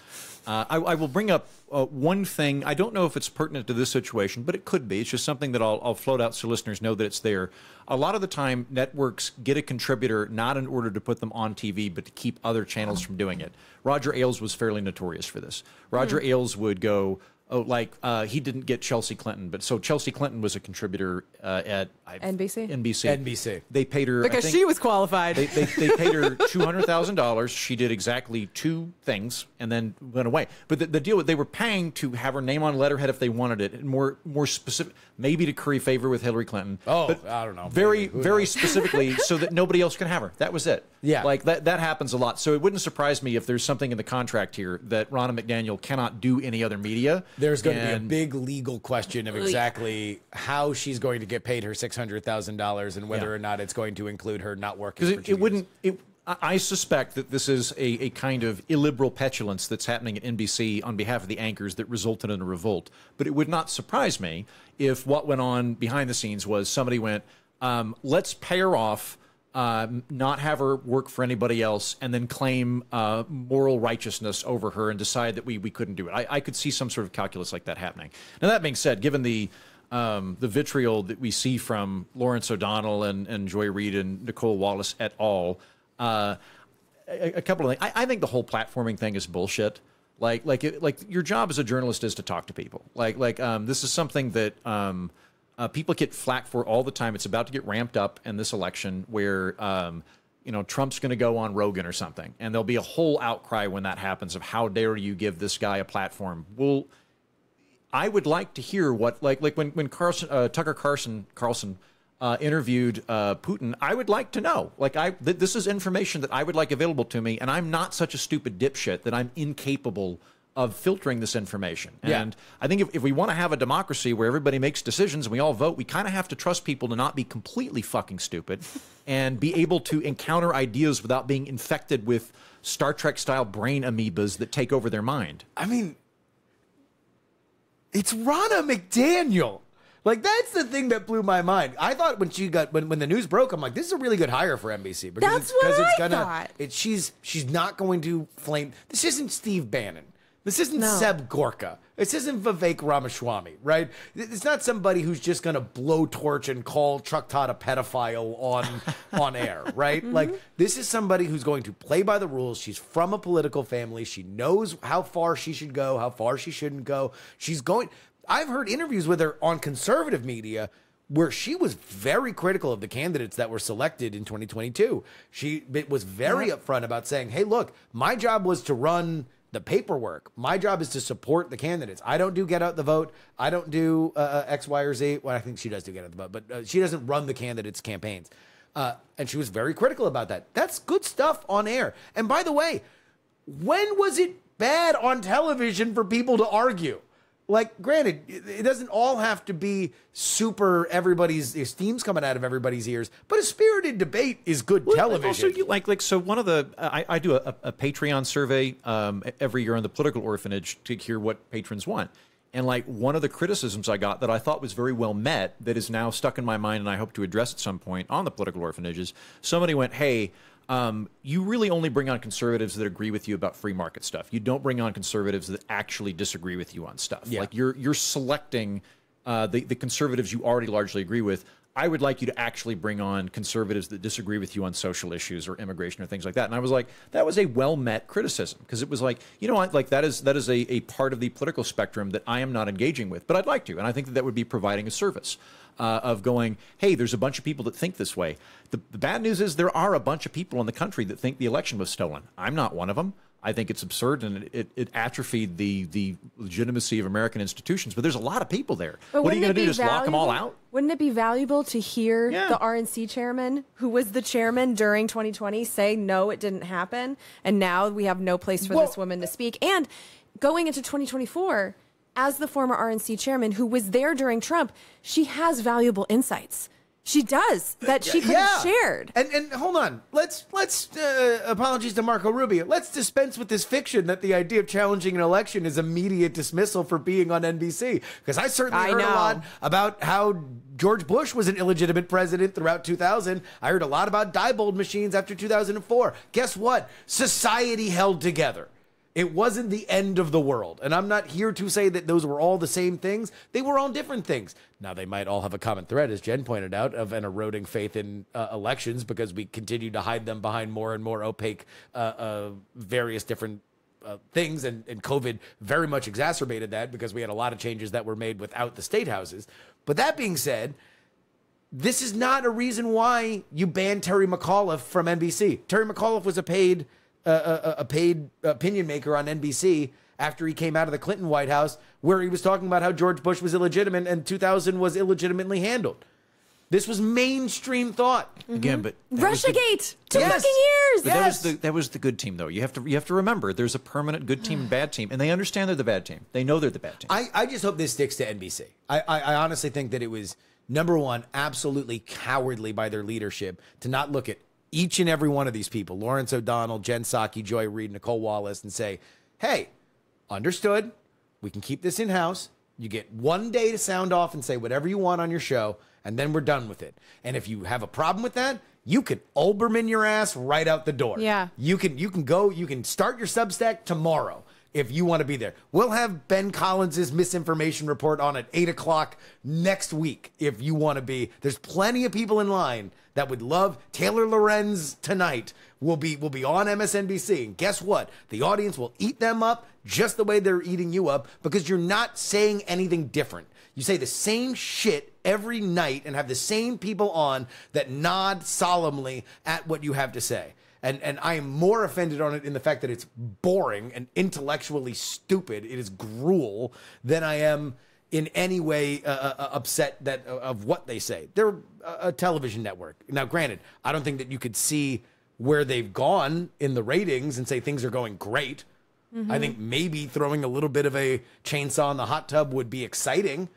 uh, I, I will bring up uh, one thing. I don't know if it's pertinent to this situation, but it could be. It's just something that I'll, I'll float out so listeners know that it's there. A lot of the time, networks get a contributor not in order to put them on TV, but to keep other channels from doing it. Roger Ailes was fairly notorious for this. Roger Ailes would go. Oh, like uh, he didn't get Chelsea Clinton, but so Chelsea Clinton was a contributor uh, at I, NBC? NBC. NBC. They paid her I because think- she was qualified they, they, they paid her two hundred thousand dollars. She did exactly two things and then went away. But the, the deal they were paying to have her name on letterhead if they wanted it, and more more specific, maybe to curry favor with Hillary Clinton. Oh, but I don't know. Very very knows? specifically, so that nobody else can have her. That was it. Yeah. like that that happens a lot. So it wouldn't surprise me if there's something in the contract here that Ronna McDaniel cannot do any other media. There's going to be a big legal question of exactly how she's going to get paid her six hundred thousand dollars and whether Yeah. or not it's going to include her not working. Because it, it wouldn't. It, I suspect that this is a, a kind of illiberal petulance that's happening at NBC on behalf of the anchors that resulted in a revolt. But it would not surprise me if what went on behind the scenes was somebody went, um, let's pay her off, uh, not have her work for anybody else, and then claim uh, moral righteousness over her and decide that we, we couldn't do it. I, I could see some sort of calculus like that happening. Now, that being said, given the um, the vitriol that we see from Lawrence O'Donnell and, and Joy Reid and Nicolle Wallace et al. Uh, a, a couple of things. I, I think the whole platforming thing is bullshit. Like, like, it, like your job as a journalist is to talk to people. Like, like, um, this is something that um, uh, people get flack for all the time. It's about to get ramped up in this election, where um, you know Trump's going to go on Rogan or something, and there'll be a whole outcry when that happens of how dare you give this guy a platform. Well, I would like to hear what like like when when Carlson uh, Tucker Carlson Carlson uh, interviewed uh, Putin, I would like to know. Like, I th- this is information that I would like available to me, and I'm not such a stupid dipshit that I'm incapable of filtering this information. Yeah. And I think if, if we want to have a democracy where everybody makes decisions and we all vote, we kind of have to trust people to not be completely fucking stupid and be able to encounter ideas without being infected with Star Trek style brain amoebas that take over their mind. I mean, it's Ronna McDaniel. Like that's the thing that blew my mind. I thought when she got when, when the news broke, I'm like, this is a really good hire for NBC because That's it's, what it's I gonna thought. it, she's she's not going to flame. This isn't Steve Bannon. This isn't No. Seb Gorka. This isn't Vivek Ramaswamy, right? It's not somebody who's just going to blowtorch and call Truck Todd a pedophile on on air, right? Mm-hmm. Like this is somebody who's going to play by the rules. She's from a political family. She knows how far she should go, how far she shouldn't go. She's going. I've heard interviews with her on conservative media where she was very critical of the candidates that were selected in 2022. She was very upfront about saying, "Hey, look, my job was to run the paperwork. My job is to support the candidates. I don't do get out the vote. I don't do uh, uh, X, Y, or Z. Well, I think she does do get out the vote, but uh, she doesn't run the candidates' campaigns." Uh, and she was very critical about that. That's good stuff on air. And by the way, when was it bad on television for people to argue? Like, granted, it doesn't all have to be super everybody's esteem's coming out of everybody's ears, but a spirited debate is good Well, television. Also, you like like so one of the I, I do a, a Patreon survey um, every year on the political orphanage to hear what patrons want. And like one of the criticisms I got that I thought was very well met, that is now stuck in my mind, and I hope to address at some point on the political orphanages. Somebody went, "Hey, um, you really only bring on conservatives that agree with you about free market stuff. You don't bring on conservatives that actually disagree with you on stuff. Yeah. Like you're you're selecting uh, the the conservatives you already largely agree with. I would like you to actually bring on conservatives that disagree with you on social issues or immigration or things like that. And I was like, that was a well met criticism because it was like, you know what, like that is that is a, a part of the political spectrum that I am not engaging with, but I'd like to, and I think that that would be providing a service. Uh, of going, hey, there's a bunch of people that think this way. The, the bad news is there are a bunch of people in the country that think the election was stolen. I'm not one of them. I think it's absurd and it, it, atrophied the the legitimacy of American institutions. But there's a lot of people there. But what are you going to do? Just lock them all out? Wouldn't it be valuable to hear Yeah. the RNC chairman, who was the chairman during 2020, say no, it didn't happen, and now we have no place for Well- this woman to speak? And going into 2024, as the former RNC chairman who was there during Trump, she has valuable insights. She does that she could have shared. And and hold on, let's let's uh, apologies to Marco Rubio. Let's dispense with this fiction that the idea of challenging an election is immediate dismissal for being on NBC. Because I certainly I heard a lot about how George Bush was an illegitimate president throughout 2000. I heard a lot about Diebold machines after 2004. Guess what? Society held together. It wasn't the end of the world. And I'm not here to say that those were all the same things. They were all different things. Now, they might all have a common thread, as Jen pointed out, of an eroding faith in uh, elections because we continue to hide them behind more and more opaque uh, uh, various different uh, things. And, and COVID very much exacerbated that because we had a lot of changes that were made without the state houses. But that being said, this is not a reason why you banned Terry McAuliffe from NBC. Terry McAuliffe was a paid uh, a, a paid opinion maker on NBC after he came out of the Clinton White House, where he was talking about how George Bush was illegitimate and 2000 was illegitimately handled. This was mainstream thought. Again, but that was the- Russiagate, two Yes. fucking years. But that was the that was the good team though. You have to you have to remember there's a permanent good team and bad team, and they understand they're the bad team. They know they're the bad team. I, I just hope this sticks to NBC. I, I, I honestly think that it was number one, absolutely cowardly by their leadership to not look at each and every one of these people, Lawrence O'Donnell, Jen Psaki, Joy Reid, Nicolle Wallace, and say, hey, understood. We can keep this in house. You get one day to sound off and say whatever you want on your show, and then we're done with it. And if you have a problem with that, you can Olbermann your ass right out the door. Yeah. You can you can go, you can start your Substack tomorrow if you want to be there. We'll have Ben Collins's misinformation report on at eight o'clock next week if you want to be. There's plenty of people in line that would love Taylor Lorenz tonight will be will be on MSNBC. And guess what? The audience will eat them up just the way they're eating you up because you're not saying anything different. You say the same shit every night and have the same people on that nod solemnly at what you have to say. And and I am more offended on it in the fact that it's boring and intellectually stupid. It is gruel than I am in any way uh, uh, upset that uh, of what they say. They're a, a television network. Now, granted, I don't think that you could see where they've gone in the ratings and say things are going great. I think maybe throwing a little bit of a chainsaw in the hot tub would be exciting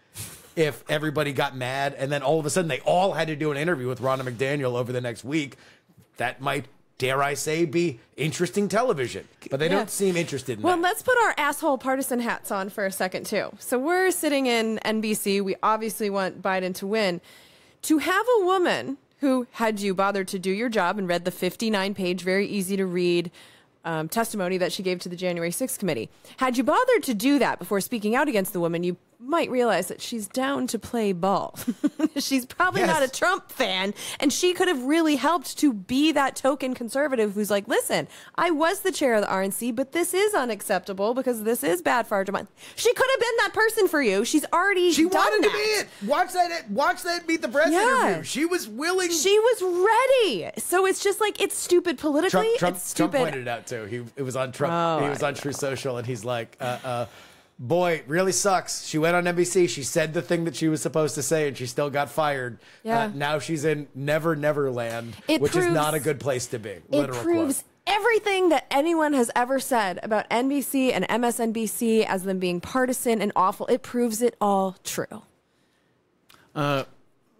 if everybody got mad and then all of a sudden they all had to do an interview with Ronna McDaniel over the next week. That might, dare I say, be interesting television. But they Yeah. don't seem interested in Well, that. let's put our asshole partisan hats on for a second, too. So we're sitting in NBC. We obviously want Biden to win. To have a woman who, had you bothered to do your job and read the 59 page, very easy to read um, testimony that she gave to the January 6th committee, had you bothered to do that before speaking out against the woman, you might realize that she's down to play ball. she's probably not a Trump fan, and she could have really helped to be that token conservative who's like, listen, I was the chair of the RNC, but this is unacceptable because this is bad for our democracy. She could have been that person for you. She's already she wanted to be it. Watch that. Watch that. Meet the press Yeah. interview. She was willing. She was ready. So it's just like it's stupid politically. Trump, Trump, it's Trump stupid. pointed it out too. He it was on Trump. Oh, he was on True Social, and he's like, uh, uh, "Boy, really sucks." She went on NBC. She said the thing that she was supposed to say, and she still got fired. Yeah. Uh, now she's in Never Never Land, It which is not a good place to be. it proves quote. everything that anyone has ever said about NBC and MSNBC as them being partisan and awful. It proves it all true. I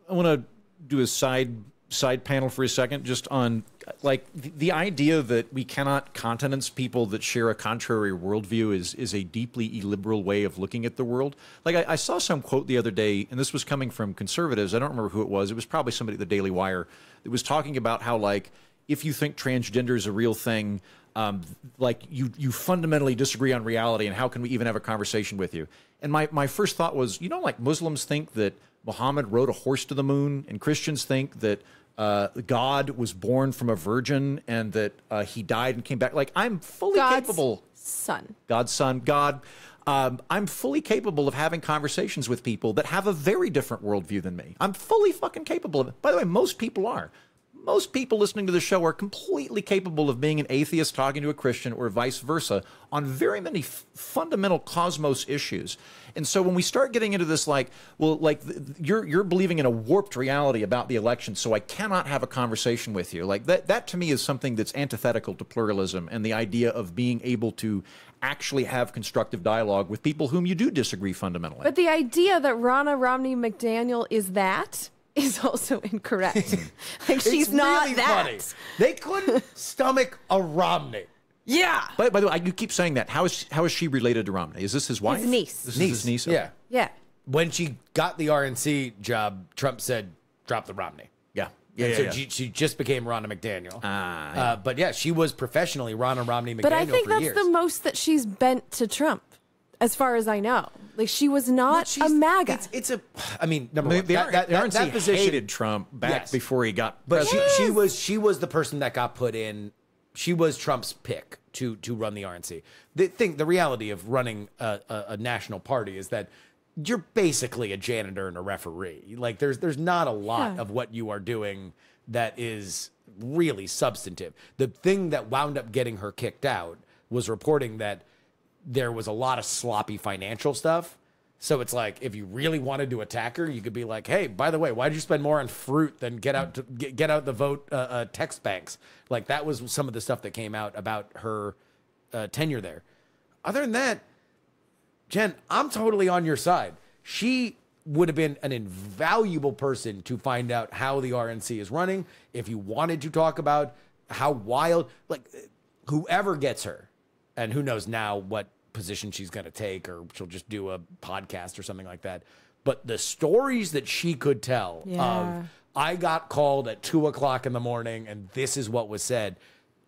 want to do a side side panel for a second, just on like the, idea that we cannot countenance people that share a contrary worldview is is a deeply illiberal way of looking at the world. Like I, I saw some quote the other day, and this was coming from conservatives. I don't remember who it was. It was probably somebody at the Daily Wire that was talking about how like if you think transgender is a real thing. Um, like you, you fundamentally disagree on reality, and how can we even have a conversation with you? And my, my first thought was, you know, like Muslims think that Muhammad rode a horse to the moon, and Christians think that uh, God was born from a virgin and that uh, he died and came back. Like I'm fully God's capable, son. God's son, God. Um, I'm fully capable of having conversations with people that have a very different worldview than me. I'm fully fucking capable of it. By the way, most people are. Most people listening to the show are completely capable of being an atheist talking to a Christian or vice versa on very many fundamental cosmos issues. And so when we start getting into this, like, well, like you're you're believing in a warped reality about the election, so I cannot have a conversation with you. Like that that to me is something that's antithetical to pluralism and the idea of being able to actually have constructive dialogue with people whom you do disagree fundamentally. But the idea that Ronna Romney McDaniel is that is also incorrect. like she's It's not really that. funny. They couldn't stomach a Romney. Yeah. by, by the way, you keep saying that. How is she, how is she related to Romney? Is this his wife? His niece. This is his niece. Okay. Yeah. Yeah. When she got the RNC job, Trump said, "Drop the Romney." Yeah. Yeah. And yeah, so yeah. She, she just became Ronna McDaniel. Ah, uh, but yeah, she was professionally Ronna Romney McDaniel But I think that's years. the most that she's bent to Trump, as far as I know. Like she was not a She's- MAGA. It's, it's a. I mean, number The, one, the, that, that, the that, RNC that position hated Trump back Yes. before he got But she, she was she was the person that got put in. She was Trump's pick to to run the RNC. The thing, the reality of running a, a, a national party is that you're basically a janitor and a referee. Like there's there's not a lot Yeah. of what you are doing that is really substantive. The thing that wound up getting her kicked out was reporting that there was a lot of sloppy financial stuff. So it's like if you really wanted to attack her, you could be like, "Hey, by the way, why did you spend more on fruit than get out to get, get out the vote uh, uh, text banks?" Like that was some of the stuff that came out about her uh, tenure there. Other than that, Jen, I'm totally on your side. She would have been an invaluable person to find out how the RNC is running. If you wanted to talk about how wild, like whoever gets her, and who knows now what position she's going to take, or she'll just do a podcast or something like that. But the stories that she could tell Yeah. of, I got called at two o'clock in the morning, and this is what was said,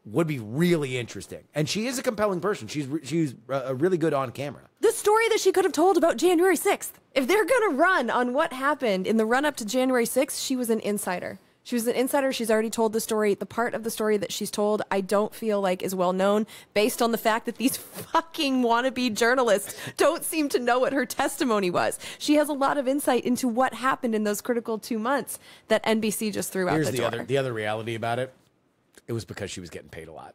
would be really interesting. And she is a compelling person. She's re- she's uh, really good on camera. the story that she could have told about January 6th. If they're going to run on what happened in the run up to January 6th, she was an insider. She was an insider. She's already told the story. The part of the story that she's told, I don't feel like is well known based on the fact that these fucking wannabe journalists don't seem to know what her testimony was. She has a lot of insight into what happened in those critical two months that NBC just threw out Here's the, the, door. other the other reality about it. It was because she was getting paid a lot.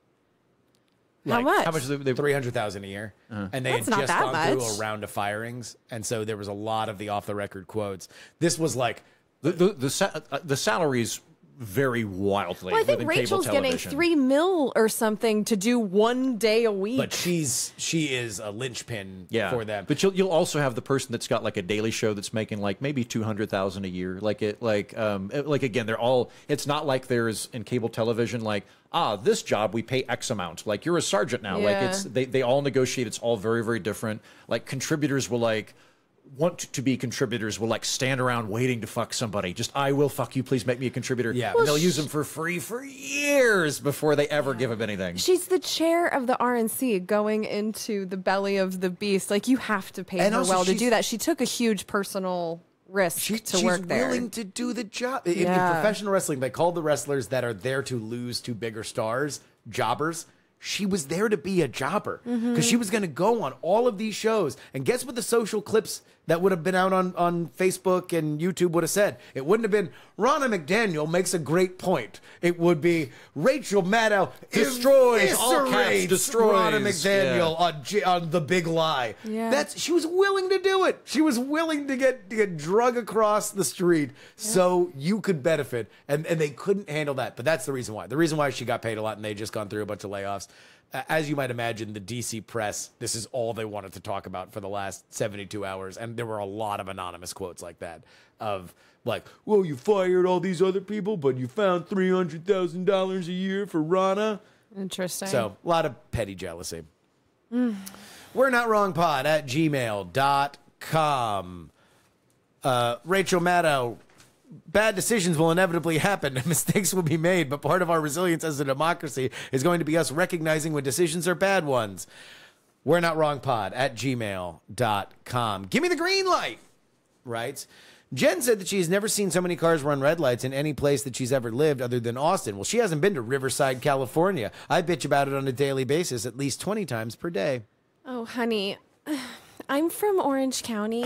How much? How much they, they Three hundred thousand a year, uh-huh. and they That's had just that gone through a round of firings, and so there was a lot of the off the record quotes. This was like the the the, sa- uh, the salaries vary wildly. Well, I think within cable Rachel's getting three mil or something to do one day a week. but she's she is a linchpin yeah. for them. But you'll you'll also have the person that's got like a daily show that's making like maybe two hundred thousand a year. Like it like um like again they're all. It's not like there's in cable television like ah this job we pay X amount. Like you're a sergeant now. Like it's they they all negotiate. It's all very very different. Like contributors will like. Want to be contributors will like stand around waiting to fuck somebody. Just I will fuck you. Please make me a contributor. Yeah. and they'll use them for free for years before they ever give up anything. She's the chair of the RNC going into the belly of the beast. Like you have to pay And her well to do that. She took a huge personal risk She, to she's work there. She's willing to do the job. In, in professional wrestling, they call the wrestlers that are there to lose to bigger stars jobbers. She was there to be a jobber because Mm-hmm. she was going to go on all of these shows. And guess what the social clips that would have been out on, on Facebook and YouTube would have said? It wouldn't have been Ronna McDaniel makes a great point. It would be Rachel Maddow Destroys, all caps, destroys. Ronna McDaniel Yeah. on, on The Big Lie. Yeah. That's she was willing to do it. She was willing to get to get drug across the street so you could benefit, and and they couldn't handle that. But that's the reason why. The reason why she got paid a lot, and they just gone through a bunch of layoffs. As you might imagine, the DC press, this is all they wanted to talk about for the last 72 hours. And there were a lot of anonymous quotes like that of like, well, you fired all these other people, but you found $300,000 a year for Ronna. Interesting. So a lot of petty jealousy. We're not wrong pod at gmail.com. Uh, Rachel Maddow, bad decisions will inevitably happen. Mistakes will be made, but part of our resilience as a democracy is going to be us recognizing when decisions are bad ones. We're not wrong pod at gmail.com. Give me the green light, writes. Jen said that she's never seen so many cars run red lights in any place that she's ever lived other than Austin. Well, she hasn't been to Riverside, California. I bitch about it on a daily basis at least 20 times per day. Oh, honey, I'm from Orange County.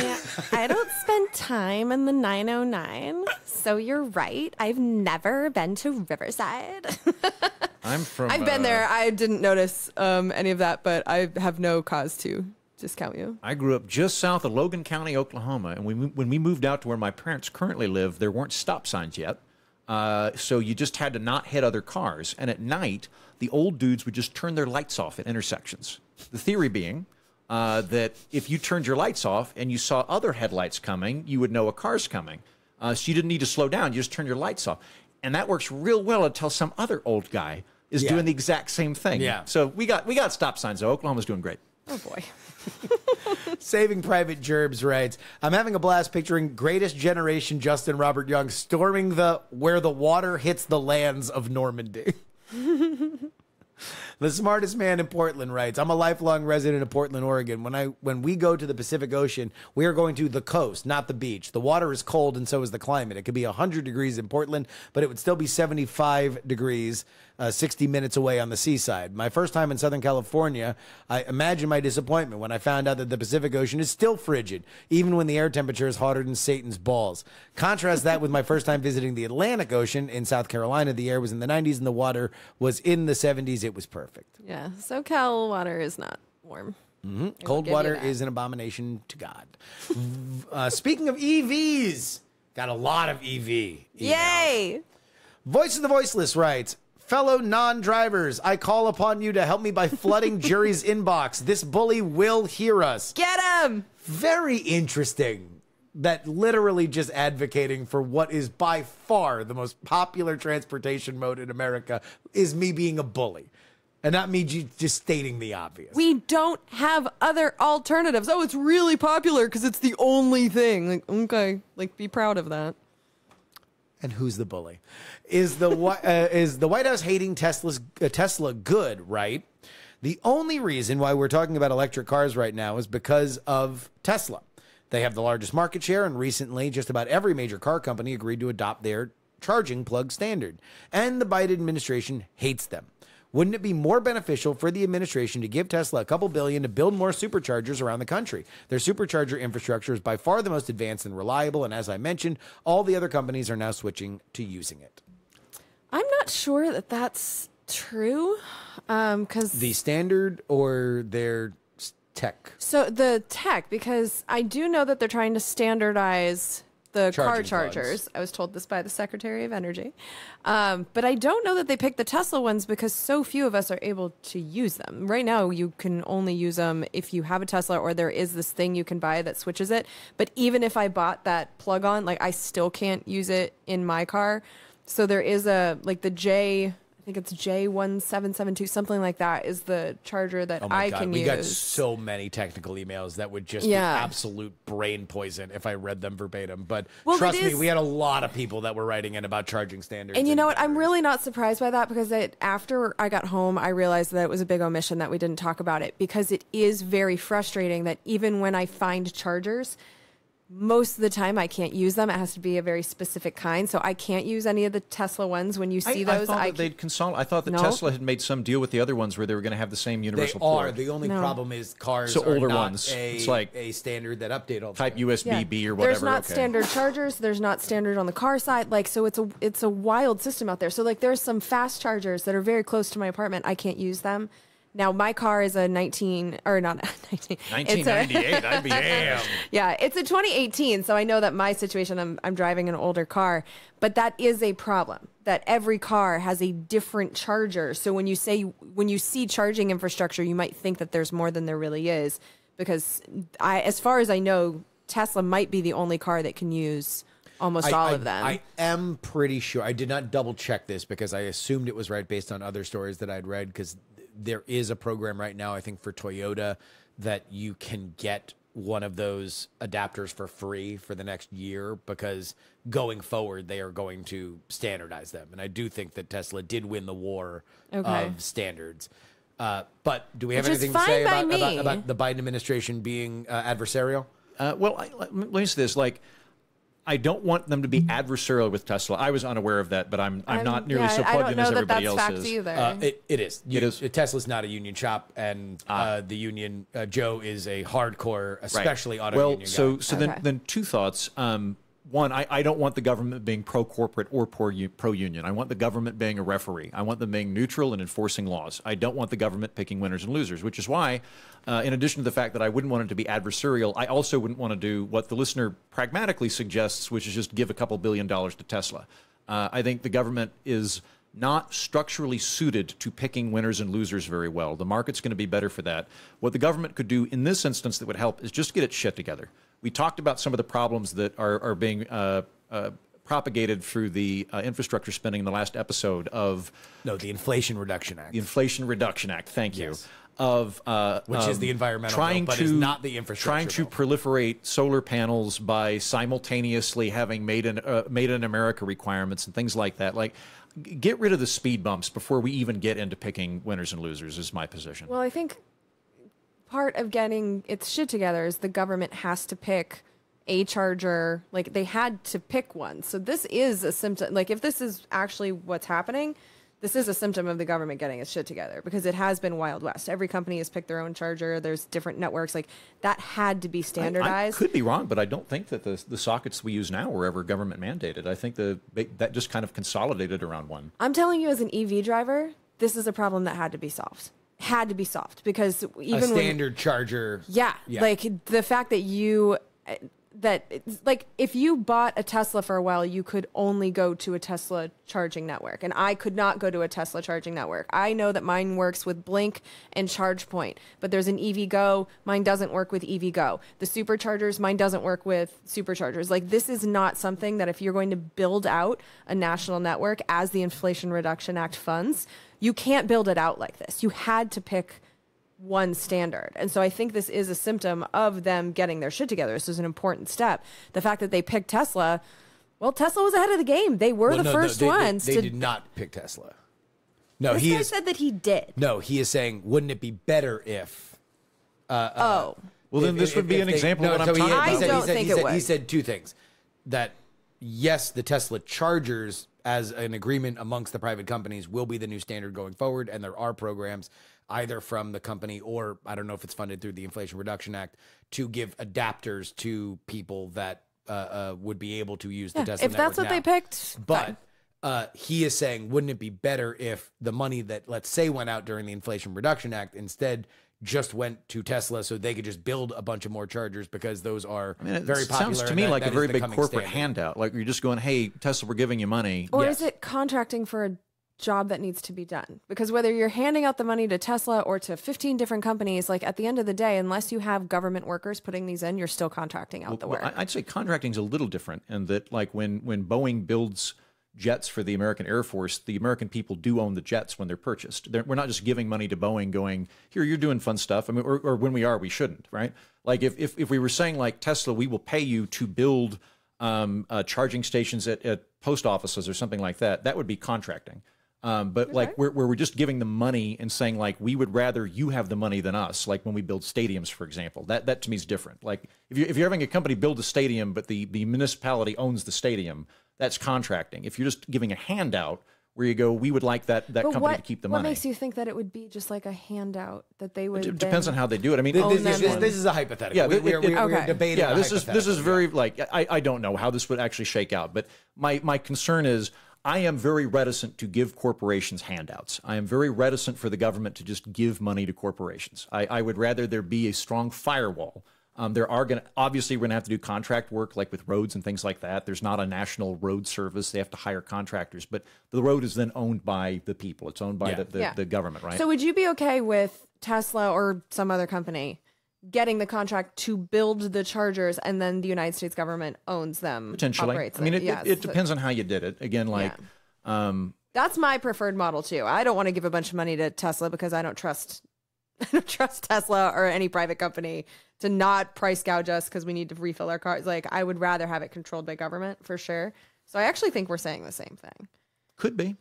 I don't spend time in the 909. So you're right. I've never been to Riverside. I'm from. I've been uh, there. I didn't notice um, any of that, but I have no cause to discount you. I grew up just south of Logan County, Oklahoma, and we, when we moved out to where my parents currently live, there weren't stop signs yet. Uh, so you just had to not hit other cars. And at night, the old dudes would just turn their lights off at intersections. The theory being uh, that if you turned your lights off and you saw other headlights coming, you would know a car's coming. Uh, so you didn't need to slow down; you just turn your lights off, and that works real well until some other old guy is Yeah. doing the exact same thing. Yeah. So we got we got stop signs though. Oklahoma's doing great. Oh, boy. Saving Private Gerbs writes, I'm having a blast picturing greatest generation Justin Robert Young storming the where the water hits the lands of Normandy. The smartest man in Portland writes, "I'm a lifelong resident of Portland, Oregon. When I when we go to the Pacific Ocean, we are going to the coast, not the beach. The water is cold and so is the climate. It could be 100 degrees in Portland, but it would still be 75 degrees uh, 60 minutes away on the seaside. My first time in Southern California, I imagine my disappointment when I found out that the Pacific Ocean is still frigid, even when the air temperature is hotter than Satan's balls. Contrast that with my first time visiting the Atlantic Ocean in South Carolina. The air was in the 90s and the water was in the 70s. It was perfect. Yeah. SoCal water is not warm. Cold give you water is an abomination to God. uh, speaking of EVs, got a lot of EV. emails. Yay! Voice of the Voiceless writes, Fellow non drivers, I call upon you to help me by flooding jury's inbox. This bully will hear us. Get him! Very interesting that literally just advocating for what is by far the most popular transportation mode in America is me being a bully. And not me ju- just stating the obvious. We don't have other alternatives. Oh, it's really popular because it's the only thing. Like, okay, like be proud of that. And who's the bully? Is the uh, is the White House hating Tesla's uh, Tesla good? Right. The only reason why we're talking about electric cars right now is because of Tesla. They have the largest market share, and recently, just about every major car company agreed to adopt their charging plug standard. And the Biden administration hates them. Wouldn't it be more beneficial for the administration to give Tesla a couple billion to build more superchargers around the country? Their supercharger infrastructure is by far the most advanced and reliable, and as I mentioned, all the other companies are now switching to using it. I'm not sure that that's true. Um, because The standard or their tech? So the tech, because I do know that they're trying to standardize the car Charging plugs. chargers. I was told this by the Secretary of Energy. Um, but I don't know that they picked the Tesla ones because so few of us are able to use them. Right now, you can only use them if you have a Tesla or there is this thing you can buy that switches it. But even if I bought that plug on, like I still can't use it in my car. So there is a, like the J. I think it's J1772, something like that, is the charger that Oh my I god, can we use. got so many technical emails that would just Yeah. be absolute brain poison if I read them verbatim. But Well, trust me, we had a lot of people that were writing in about charging standards. And you know what? I'm really not surprised by that because it, after I got home, I realized that it was a big omission that we didn't talk about it because it is very frustrating that even when I find chargers, most of the time I can't use them. It has to be a very specific kind. So I can't use any of the Tesla ones. When you see I, those, I thought I that they'd consolidate. I thought that No. Tesla had made some deal with the other ones where they were going to have the same universal. They universal are. port. The only No. problem is cars So are older not ones. A, It's like a standard that update all the type time. USB B or whatever. There's not okay. standard chargers. There's not standard on the car side. Like so, it's a it's a wild system out there. So like, there's some fast chargers that are very close to my apartment. I can't use them. Now my car is a 19 or not 19. It's a- 1998. I'd be. Yeah, it's a 2018, so I know that my situation, I'm, I'm driving an older car, but that is a problem. That every car has a different charger. So when you say when you see charging infrastructure, you might think that there's more than there really is, because I, as far as I know, Tesla might be the only car that can use almost I- all I- of them. I am pretty sure. I did not double check this because I assumed it was right based on other stories that I'd read. Because there is a program right now, I think for Toyota, that you can get one of those adapters for free for the next year because going forward they are going to standardize them. And I do think that Tesla did win the war Okay. of standards. Uh, but do we have Which anything to say about, about, about the Biden administration being uh, adversarial? Uh, well, I, let let me say this: like, I don't want them to be adversarial with Tesla. I was unaware of that, but I'm I'm, I'm- not nearly yeah, so plugged in know as that everybody that's else facts is. either. Uh, it, it is. You, It is. Tesla's not a union shop, and uh, the union uh, Joe is a hardcore, especially auto well, union so guy. so then then two thoughts. Um, one, I, I don't want the government being pro corporate or pro union. I want the government being a referee. I want them being neutral and enforcing laws. I don't want the government picking winners and losers, which is why, uh, in addition to the fact that I wouldn't want it to be adversarial, I also wouldn't want to do what the listener pragmatically suggests, which is just give a couple billion dollars to Tesla. Uh, I think the government is not structurally suited to picking winners and losers very well. The market's going to be better for that. What the government could do in this instance that would help is just get its shit together. We talked about some of the problems that are, are being uh, uh, propagated through the uh, infrastructure spending in the last episode of no, the Inflation Reduction Act, the Inflation Reduction Act. Thank you. Yes. Of uh, Which is um, the environmental trying bill, but to is not the infrastructure trying to bill. proliferate solar panels by simultaneously having made in uh, made in America requirements and things like that. Like, get rid of the speed bumps before we even get into picking winners and losers. Is my position. Well, I think part of getting its shit together is the government has to pick a charger. Like they had to pick one. So this is a symptom. Like if this is actually what's happening, this is a symptom of the government getting its shit together because it has been Wild West. Every company has picked their own charger. There's different networks. Like that had to be standardized. I standardized. could be wrong, but I don't think that the the sockets we use now were ever government mandated. I think the that just kind of consolidated around one. I'm telling you, as an EV driver, this is a problem that had to be solved. Had to be solved because a even when, standard charger. Yeah, Yeah. like the fact that you uh, that like if you bought a Tesla for a while, you could only go to a Tesla charging network, and I could not go to a Tesla charging network. I know that mine works with Blink and ChargePoint, but there's an EVgo. Mine doesn't work with EVgo. The superchargers, mine doesn't work with superchargers. Like this is not something that if you're going to build out a national network as the Inflation Reduction Act funds, you can't build it out like this. You had to pick one standard. And so I think this is a symptom of them getting their shit together. This is an important step. The fact that they picked Tesla, well, Tesla was ahead of the game. They were Well, the no, no, first they, they- ones They, to. did not pick Tesla. No, this he guy is. said that he did. no, he is saying, wouldn't it be better if? Uh, uh, oh, Well, then if- this if- would be if an they- example no, of what so I'm he- talking he I said- don't he said, think he it said, He said two things: that yes, the Tesla chargers, as an agreement amongst the private companies, will be the new standard going forward, and there are programs either from the company or I don't know if it's funded through the Inflation Reduction Act to give adapters to people that uh, uh, would be able to use the Yeah, Tesla. if that's network what they picked, But fine. Uh, he is saying, wouldn't it be better if the money that let's say went out during the Inflation Reduction Act instead just went to Tesla so they could just build a bunch of more chargers because those are I mean, it very popular. sounds to me that- like that a very big corporate standard. handout. Like you're just going, "Hey, Tesla, we're giving you money." Or Yes. is it contracting for a job that needs to be done? Because whether you're handing out the money to Tesla or to 15 different companies, like at the end of the day, unless you have government workers putting these in, you're still contracting out the work. I- I'd say contracting is a little different, and that like when when Boeing builds jets for the American Air Force, the American people do own the jets when they're purchased. They're, we're not just giving money to Boeing, going here, you're doing fun stuff. I mean, or, or when we are, we shouldn't, right? Like if if if we were saying like Tesla, we will pay you to build um, uh, charging stations at, at post offices or something like that, that would be contracting. Um, but like where, where we're just giving them money and saying like we would rather you have the money than us. Like when we build stadiums, for example, that that to me is different. Like if you if you're having a company build a stadium, but the the municipality owns the stadium, that's contracting. If you're just giving a handout where you go, we would like that that but company what, to keep the what money. What makes you think that it would be just like a handout that they would? it depends on how they do it. I mean, This, this, this, this is a hypothetical. Yeah, we, it- we're, it- we're, we're Okay. debating. yeah this is this is hypothetical, very like I, I don't know how this would actually shake out but my my concern is i am very reticent to give corporations handouts. I am very reticent for the government to just give money to corporations. I, I would rather there be a strong firewall. Um, there are going to obviously we're going to have to do contract work like with roads and things like that. There's not a national road service. They have to hire contractors but the road is then owned by the people. It's owned by Yeah. the, the, Yeah. the government right? So would you be okay with Tesla or some other company getting the contract to build the chargers and then the United States government owns them? potentially i mean it, it, it depends on how you did it again like um, That's my preferred model too. I don't want to give a bunch of money to Tesla because I don't trust I don't trust Tesla or any private company to not price gouge us because we need to refill our cars. Like I would rather have it controlled by government for sure. So I actually think we're saying the same thing. could be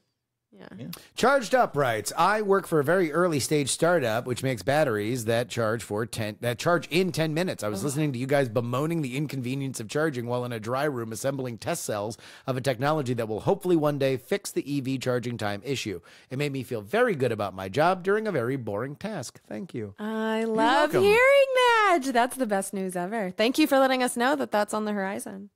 Yeah. Charged Up writes, I work for a very early stage startup which makes batteries that charge for 10 that charge in 10 minutes. I was oh, listening to you guys bemoaning the inconvenience of charging while in a dry room assembling test cells of a technology that will hopefully one day fix the EV charging time issue. It made me feel very good about my job during a very boring task. Thank you. I love hearing that. That's the best news ever. Thank you for letting us know that that's on the horizon.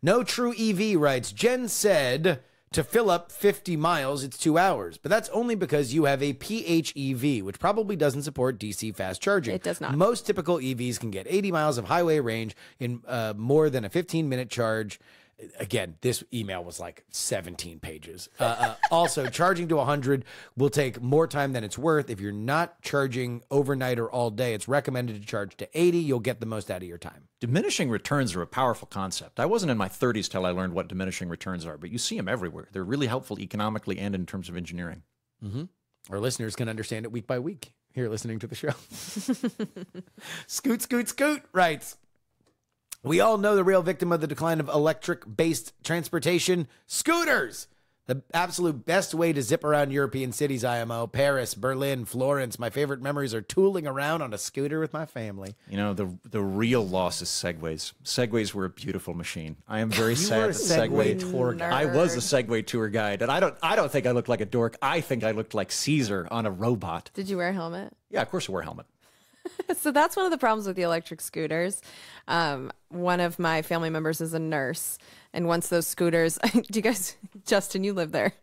No True EV writes, Jen said to fill up 50 miles, it's two hours. But that's only because you have a PHEV, which probably doesn't support DC fast charging. It does not. Most typical EVs can get 80 miles of highway range in uh, more than a 15 minute charge. Again, this email was like 17 pages. Uh, uh, also, charging to 100 will take more time than it's worth. If you're not charging overnight or all day, it's recommended to charge to 80. You'll get the most out of your time. Diminishing returns are a powerful concept. I wasn't in my 30s till I learned what diminishing returns are, but you see them everywhere. They're really helpful economically and in terms of engineering. Our listeners can understand it week by week here listening to the show. scoot, scoot, scoot writes. We all know the real victim of the decline of electric based transportation scooters. The absolute best way to zip around European cities, IMO, Paris, Berlin, Florence. My favorite memories are tooling around on a scooter with my family. You know, the the real loss is Segways. Segways were a beautiful machine. I am very sad were a that Segway Segway tour guide. I was a Segway tour guide, and I don't I don't think I looked like a dork. I think I looked like Caesar on a robot. Did you wear a helmet? Yeah, of course I wear a helmet. so that's one of the problems with the electric scooters. Um, one of my family members is a nurse, and once those scooters, do you guys, Justin, you live there?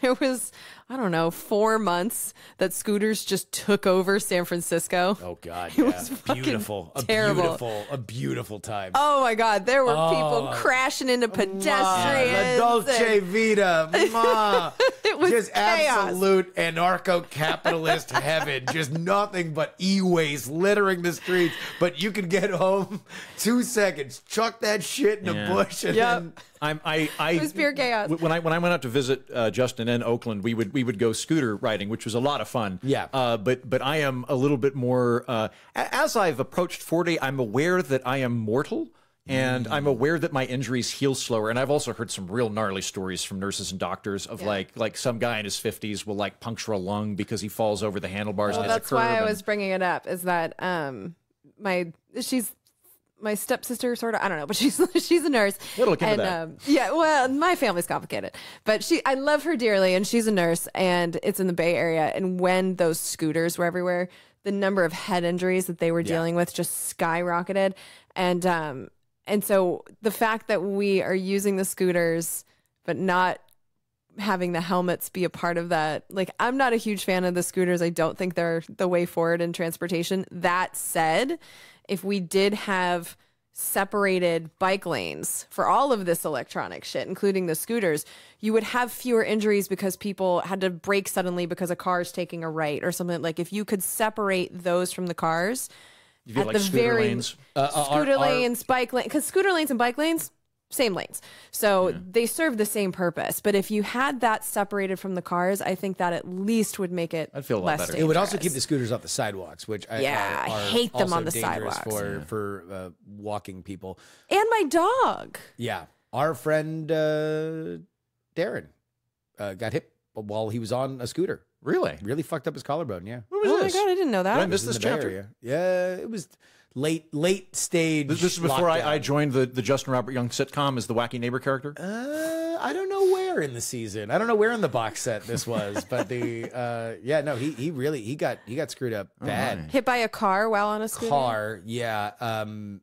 There was, I don't know, four months that scooters just took over San Francisco. Oh God, It was fucking beautiful, a terrible. beautiful, a beautiful time. Oh my God, there were people crashing into pedestrians. La Dolce and- Vita, ma. It was just chaos. absolute anarcho-capitalist heaven. Just nothing but e-waste littering the streets. But you could get home two seconds, chuck that shit in Yeah. a bush, and Yep. then I'm, I, I, It was pure chaos. When I when I went out to visit uh, Justin in Oakland, we would we would go scooter riding, which was a lot of fun. Yeah. Uh, but but I am a little bit more uh, as I've approached forty. I'm aware that I am mortal. And I'm aware that my injuries heal slower, and I've also heard some real gnarly stories from nurses and doctors of like like some guy in his 50s will like puncture a lung because he falls over the handlebars Well, and that's a curb. why I and- was bringing it up. Is that um my she's my stepsister sort of I don't know, but she's she's a nurse. We'll look into and, that. Um, yeah, well, my family's complicated, but she I love her dearly, and she's a nurse, and it's in the Bay Area. And when those scooters were everywhere, the number of head injuries that they were dealing with just skyrocketed, and um and so the fact that we are using the scooters but not having the helmets be a part of that. Like, I'm not a huge fan of the scooters. I don't think they're the way forward in transportation. That said, if we did have separated bike lanes for all of this electronic shit, including the scooters, you would have fewer injuries because people had to brake suddenly because a car is taking a right or something. Like, if you could separate those from the cars, You at like the scooter very lanes. Uh, uh, scooter our- our- lanes, bike lane, because scooter lanes and bike lanes, same lanes. So they serve the same purpose. But if you had that separated from the cars, I think that at least would make it I'd feel a lot less better. It would also keep the scooters off the sidewalks, which I, Yeah, are, I hate them on the dangerous sidewalks. for for uh, walking people. and my dog. Yeah, our friend uh, Darren uh, got hit while he was on a scooter. Really? Really fucked up his collarbone. Yeah, What was Oh this? my god, I didn't know Did I missed this the chapter? Yeah, it was late late stage. This, this is before I, I joined the, the Justin Robert Young sitcom as the wacky neighbor character. Uh, I don't know where in the season. I don't know where in the box set this was, but the uh, yeah, no, he he really he got he got screwed up bad. Hit by a car while on a scooter. Car, yeah. Um,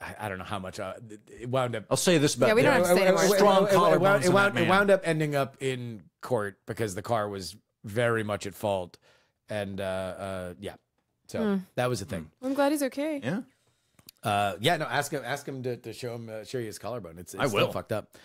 I, I don't know how much uh, it wound up. I'll say this about Yeah, we don't have to say anymore. Strong it, it, wound, collarbones it, wound, it wound up ending up in court because the car was very much at fault, and uh, uh, yeah, so that was the thing. I'm glad he's okay. Yeah. Uh, yeah, no, ask him, ask him to, to show him, uh, show you his collarbone. It's, it's I still will. fucked up.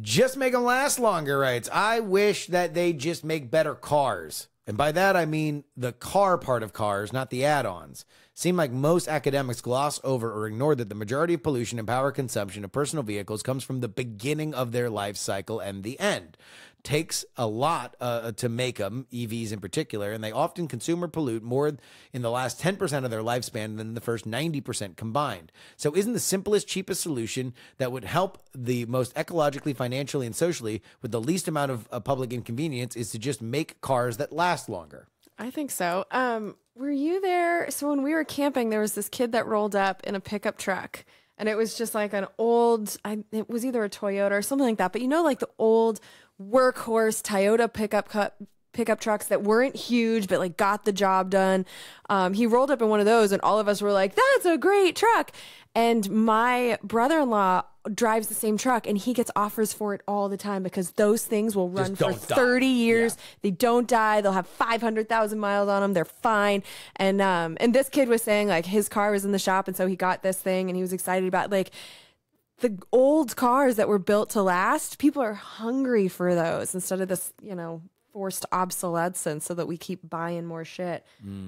Just make them last longer, writes. I wish that they just make better cars. And by that, I mean the car part of cars, not the add ons. Seem like most academics gloss over or ignore that the majority of pollution and power consumption of personal vehicles comes from the beginning of their life cycle and the end. Takes a lot uh, to make them, EVs in particular, and they often consume or pollute more in the last 10% of their lifespan than the first 90% combined. So, isn't the simplest, cheapest solution that would help the most ecologically, financially, and socially with the least amount of uh, public inconvenience is to just make cars that last longer? I think so. Um, were you there? So when we were camping, there was this kid that rolled up in a pickup truck, and it was just like an old. I, it was either a Toyota or something like that. But you know, like the old workhorse Toyota pickup cut pickup trucks that weren't huge but like got the job done. Um, he rolled up in one of those, and all of us were like, "That's a great truck." And my brother-in-law drives the same truck, and he gets offers for it all the time because those things will run for don't die. thirty years. They don't die. They'll have 500,000 miles on them. They're fine. And um and this kid was saying like his car was in the shop and so he got this thing and he was excited about like the old cars that were built to last. People are hungry for those instead of this, you know, forced obsolescence so that we keep buying more shit.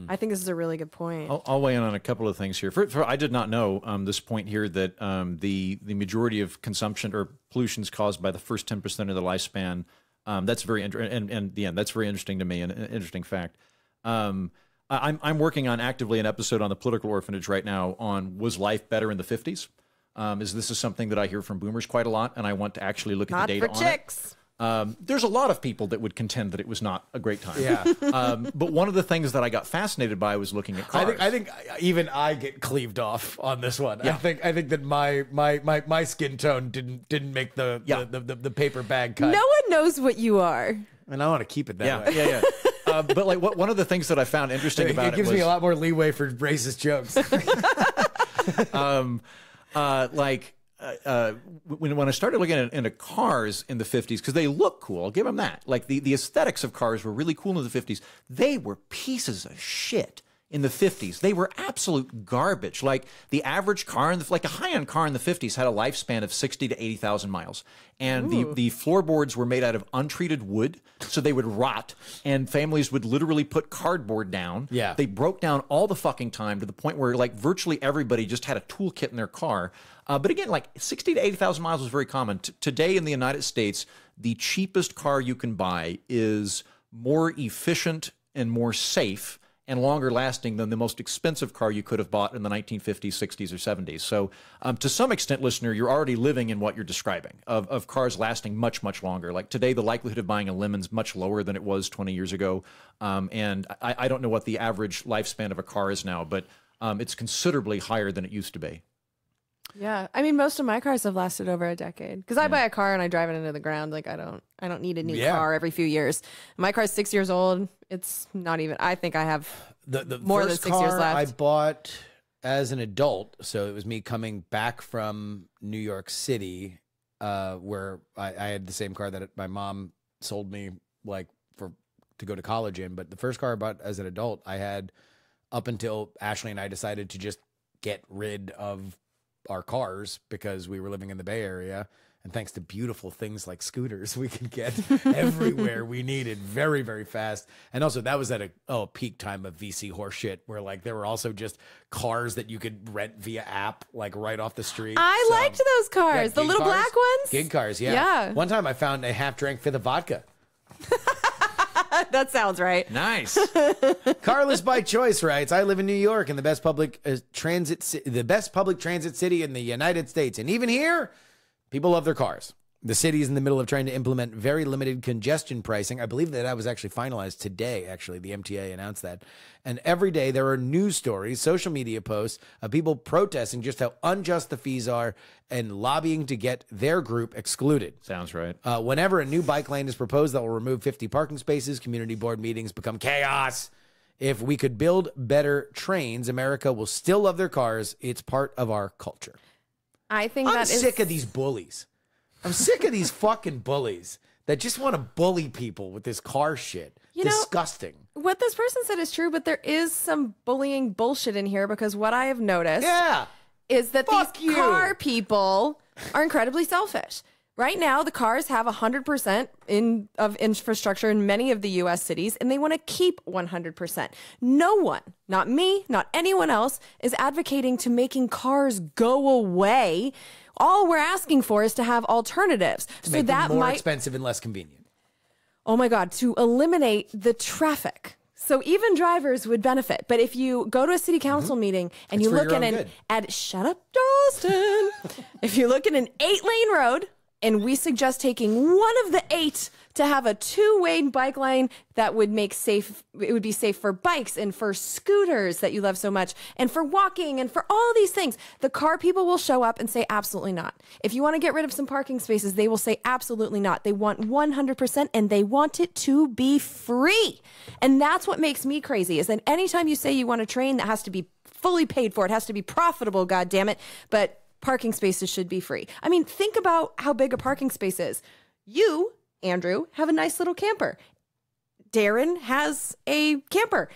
I think this is a really good point. I'll, I'll weigh in on a couple of things here. For, for, I did not know um, this point here that um, the the majority of consumption or pollution is caused by the first ten percent of the lifespan. Um, that's very interesting, and and yeah, that's very interesting to me and an interesting fact. Um, I- I'm I'm working on actively an episode on the political orphanage right now on was life better in the 50s. Um, is this is something that I hear from boomers quite a lot, and I want to actually look at the data for on it. chicks. Um, there's a lot of people that would contend that it was not a great time. Yeah. um, but one of the things that I got fascinated by was looking at cars. I think I think even I get cleaved off on this one. Yeah. I think I think that my my my, my skin tone didn't didn't make the Yeah. the, the, the, paper bag cut. No one knows what you are. and I want to keep it that yeah, way. yeah, yeah. uh, but like, what, one of the things that I found interesting It, about it gives it was, me a lot more leeway for racist jokes. um, uh, like uh, uh, when when I started looking at into cars in the '50s because they look cool. I'll give them that. Like the the aesthetics of cars were really cool in the '50s. They were pieces of shit in the 50s. They were absolute garbage. Like the average car in the like a high-end car in the 50s had a lifespan of 60 to 80,000 miles. And the the floorboards were made out of untreated wood, so they would rot and families would literally put cardboard down. Yeah. They broke down all the fucking time to the point where like virtually everybody just had a toolkit in their car. Uh, but again, like 60 to 80,000 miles was very common. T- today in the United States, the cheapest car you can buy is more efficient and more safe and longer lasting than the most expensive car you could have bought in the 1950s, 60s, or 70s. So, um, to some extent, listener, you're already living in what you're describing of, of cars lasting much, much longer. Like today, the likelihood of buying a lemon's much lower than it was 20 years ago. Um, and I, I don't know what the average lifespan of a car is now, but um, it's considerably higher than it used to be. Yeah, I mean, most of my cars have lasted over a decade because I buy a car and I drive it into the ground. Like I don't, I don't need a new Yeah. car every few years. My car's six years old. It's not even. I think I have. the the More than first six years car left. I bought as an adult, so it was me coming back from New York City. uh, where I, I had the same car that my mom sold me like for to go to college in. But the first car I bought as an adult, I had up until Ashley and I decided to just get rid of our cars because we were living in the Bay Area. And thanks to beautiful things like scooters, we could get everywhere we needed very, very fast. And also, that was at a oh peak time of VC horseshit, where like there were also just cars that you could rent via app, like right off the street. I So- liked those cars, the little cars. black ones. Gig cars, yeah. Yeah. One time I found a half drank fifth of vodka. that sounds right. Nice. Carlos by choice writes, "I live in New York, and the best public uh, transit, ci- the best public transit city in the United States, and even here, people love their cars. The city is in the middle of trying to implement very limited congestion pricing. I believe that that was actually finalized today. Actually, the MTA announced that, and every day there are news stories, social media posts of people protesting just how unjust the fees are and lobbying to get their group excluded." Sounds right. Uh, whenever a new bike lane is proposed that will remove 50 parking spaces, community board meetings become chaos. If we could build better trains, America will still love their cars. It's part of our culture. I think I'm that is sick of these bullies. I'm sick of these fucking bullies that just want to bully people with this car shit. You know- Disgusting. what this person said is true, but there is some bullying bullshit in here because what I have noticed yeah. is that Fuck these you. car people are incredibly selfish. Right now, the cars have 100% in, of infrastructure in many of the US cities, and they want to keep 100%. No one, not me, not anyone else, is advocating to making cars go away. All we're asking for is to have alternatives. so Make them that more might expensive and less convenient. oh my God, to eliminate the traffic. So even drivers would benefit. But if you go to a city mm-hmm. council meeting and It's you look at an good. at shut up, Dalston. if you look at an eight lane road and we suggest taking one of the eight to have a two way bike lane that would make safe it would be safe for bikes and for scooters that you love so much and for walking and for all these things. The car people will show up and say absolutely not. If you want to get rid of some parking spaces they will say absolutely not. They want 100% and they want it to be free. And that's what makes me crazy is that anytime you say you want a train that has to be fully paid for it has to be profitable god damn it but parking spaces should be free. I mean think about how big a parking space is. You andrew have a nice little camper Darren has a camper.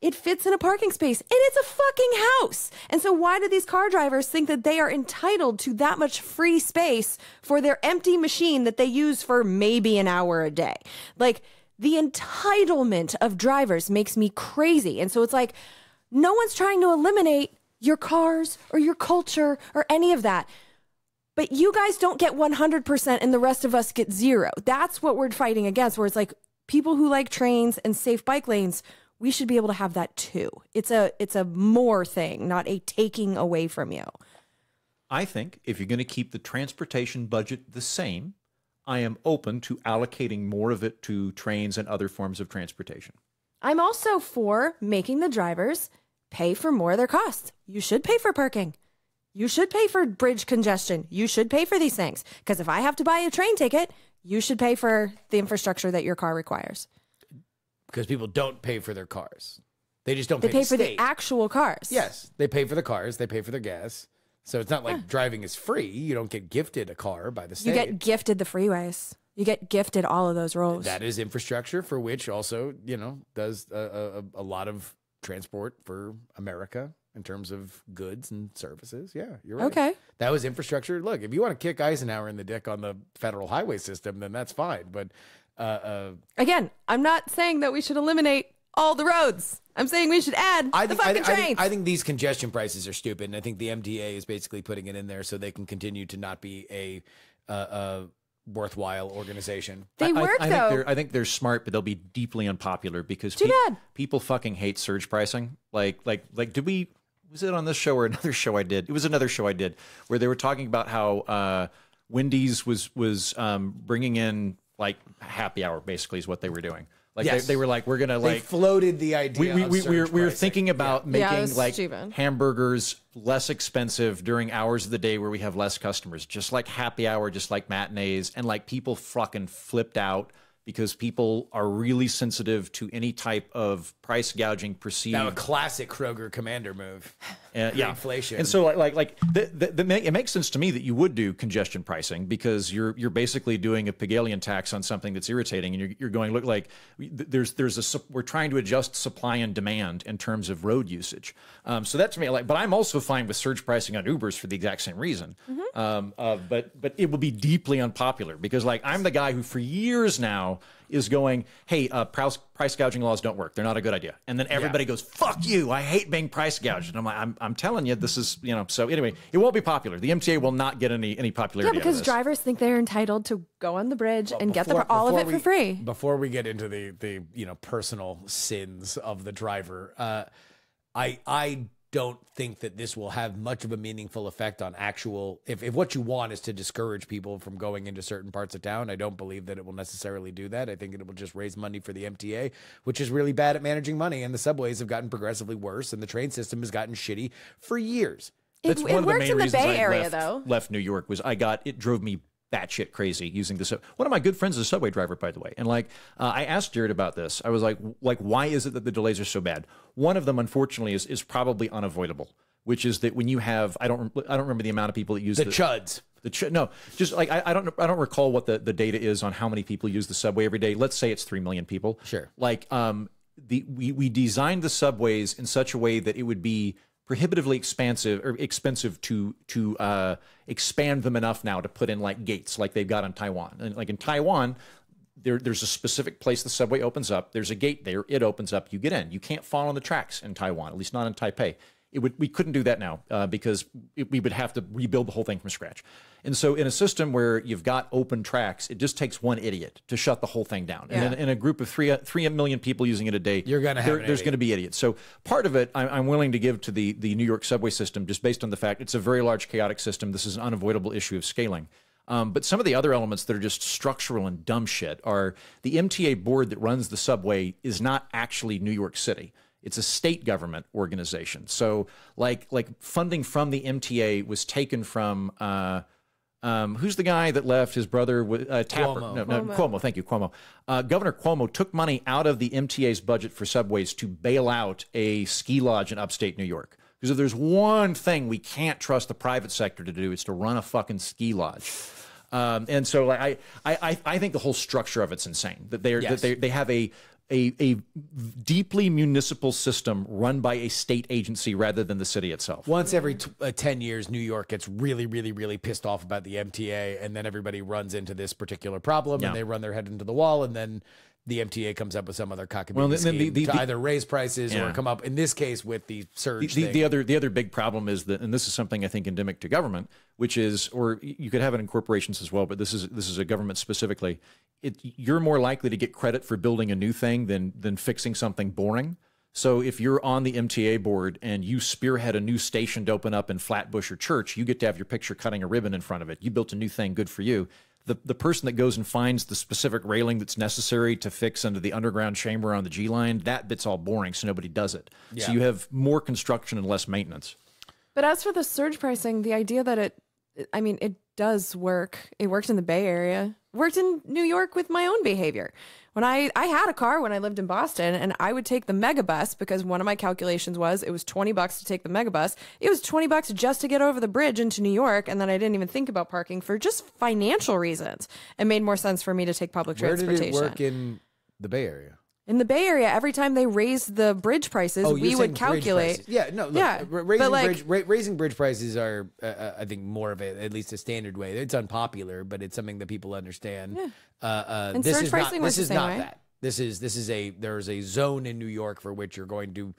It fits in a parking space and it's a fucking house. And so, why do these car drivers think that they are entitled to that much free space for their empty machine that they use for maybe an hour a day? Like, the entitlement of drivers makes me crazy. And so, it's like, no one's trying to eliminate your cars or your culture or any of that. But you guys don't get 100% and the rest of us get zero. That's what we're fighting against, where it's like people who like trains and safe bike lanes, we should be able to have that too. It's a it's a more thing, not a taking away from you. I think if you're going to keep the transportation budget the same, I am open to allocating more of it to trains and other forms of transportation. I'm also for making the drivers pay for more of their costs. You should pay for parking. You should pay for bridge congestion. You should pay for these things. Because if I have to buy a train ticket, you should pay for the infrastructure that your car requires. Because people don't pay for their cars. They just don't They pay, pay the for the actual cars. Yes, they pay for the cars, they pay for their gas. So it's not like driving is free. You don't get gifted a car by the state. You get gifted the freeways. You get gifted all of those roads. that is infrastructure for which also, you know, does a, a, a lot of transport for America in terms of goods and services. Yeah, you're right. Okay. That was infrastructure. Look, if you want to kick Eisenhower in the dick on the federal highway system, then that's fine. But uh, uh, Again, I'm not saying that we should eliminate all the roads. I'm saying we should add I the think, I, fucking think, I, trains. think, I think these congestion prices are stupid, and I think the MTA is basically putting it in there so they can continue to not be a, uh, uh, worthwhile organization. they I- work I, I though. Think they're, I think they're smart, but they'll be deeply unpopular because Too bad. people fucking hate surge pricing. Like, like, like, did we? Was it on this show or another show I did? It was another show I did where they were talking about how uh, Wendy's was was um, bringing in like happy hour, basically, is what they were doing. Like Yes. they, they were like, we're gonna They like floated the idea. we, we, we, we, were, we were pricing. thinking about Yeah, making was like stupid. hamburgers less expensive during hours of the day where we have less customers, just like happy hour, just like matinees, and like people fucking flipped out because people are really sensitive to any type of price gouging perceived Now, a classic Kroger commander move. uh, yeah, inflation. And so, like, like, like the, the, the, it makes sense to me that you would do congestion pricing because you're you're basically doing a Pigouvian tax on something that's irritating, and you're, you're going look like there's there's a we're trying to adjust supply and demand in terms of road usage. Um, so that's me. Like, but I'm also fine with surge pricing on Ubers for the exact same reason. Um, uh, but but it will be deeply unpopular because like I'm the guy who for years now is going, hey, uh, price, price gouging laws don't work. They're not a good idea. And then everybody goes, fuck you. I hate being price gouged. And I'm like, I'm, I'm telling you, this is, you know, so anyway, it won't be popular. The MTA will not get any, any Yeah, popularity. out of because this. drivers think they're entitled to go on the bridge and get the, all of before it for free. Before we get into the the you know personal sins of the driver, uh, I I don't think that this will have much of a meaningful effect on actual. If if what you want is to discourage people from going into certain parts of town, I don't believe that it will necessarily do that. I think it will just raise money for the MTA, which is really bad at managing money, and the subways have gotten progressively worse, and the train system has gotten shitty for years. It, That's it one of the main in the reasons Bay I Area, left, though. left New York was I got it drove me batshit crazy using the sub. One of my good friends is a subway driver, by the way, and like uh, I asked Jared about this. I was like, like why is it that the delays are so bad? One of them, unfortunately, is is probably unavoidable, which is that when you have I don't I don't remember the amount of people that use The the, chuds. the ch- no, just like I, I don't I don't recall what the, the data is on how many people use the subway every day. Let's say it's three million people. Sure. Like um the we we designed the subways in such a way that it would be prohibitively expansive or expensive to to uh, expand them enough now to put in like gates like they've got in Taiwan. And like in Taiwan, there, there's a specific place the subway opens up. There's a gate there. It opens up. You get in. You can't fall on the tracks in Taiwan, at least not in Taipei. It would, we couldn't do that now uh, because it, we would have to rebuild the whole thing from scratch. And so, in a system where you've got open tracks, it just takes one idiot to shut the whole thing down. And in, in a group of three three million people using it a day, You're gonna have there- there's going to be idiots. So part of it, I'm, I'm willing to give to the the New York subway system, just based on the fact it's a very large, chaotic system. This is an unavoidable issue of scaling. Um, but some of the other elements that are just structural and dumb shit are the MTA board that runs the subway is not actually New York City. It's a state government organization. So like like funding from the MTA was taken from uh, um, who's the guy that left his brother with uh, Tapper? Cuomo. No, no, Cuomo. Thank you, Cuomo. Uh, Governor Cuomo took money out of the MTA's budget for subways to bail out a ski lodge in upstate New York. Because if there's one thing we can't trust the private sector to do, it's to run a fucking ski lodge. Um, and so, like, I, I, I- I think the whole structure of it's insane. That they are Yes. that they, they have a, a a deeply municipal system run by a state agency rather than the city itself. Once every t- uh, 10 years, New York gets really, really, really pissed off about the MTA, and then everybody runs into this particular problem, Yeah. and they run their head into the wall, and then the MTA comes up with some other cockamamie Well, then scheme the- the- to the- either raise prices or come up, in this case, with the surge the, thing. the other the other big problem is that, and this is something I think endemic to government, which is, or you could have it in corporations as well, but this is this is a government specifically. It, you're more likely to get credit for building a new thing than than fixing something boring. So if you're on the MTA board and you spearhead a new station to open up in Flatbush or Church, you get to have your picture cutting a ribbon in front of it. You built a new thing, good for you. The, the person that goes and finds the specific railing that's necessary to fix under the underground chamber on the G line, that bit's all boring, so nobody does it. So you have more construction and less maintenance. But as for the surge pricing, the idea that it, I mean, it does work. It worked in the Bay Area, worked in New York with my own behavior. When I, I had a car when I lived in Boston and I would take the megabus because one of my calculations was it was 20 bucks to take the megabus. It was 20 bucks just to get over the bridge into New York. And then I didn't even think about parking for just financial reasons. It made more sense for me to take public Where did transportation. it work in the Bay Area? In the Bay Area, every time they raised the bridge prices, Oh, we would calculate. Yeah, no, look, Yeah, raising like- bridge ra- raising bridge prices are, uh, uh, I think, more of a at least a standard way. It's unpopular, but it's something that people understand. Uh, uh, And this surge is not pricing works this the is same not way. that. This is this is a there's a zone in New York for which you're going to.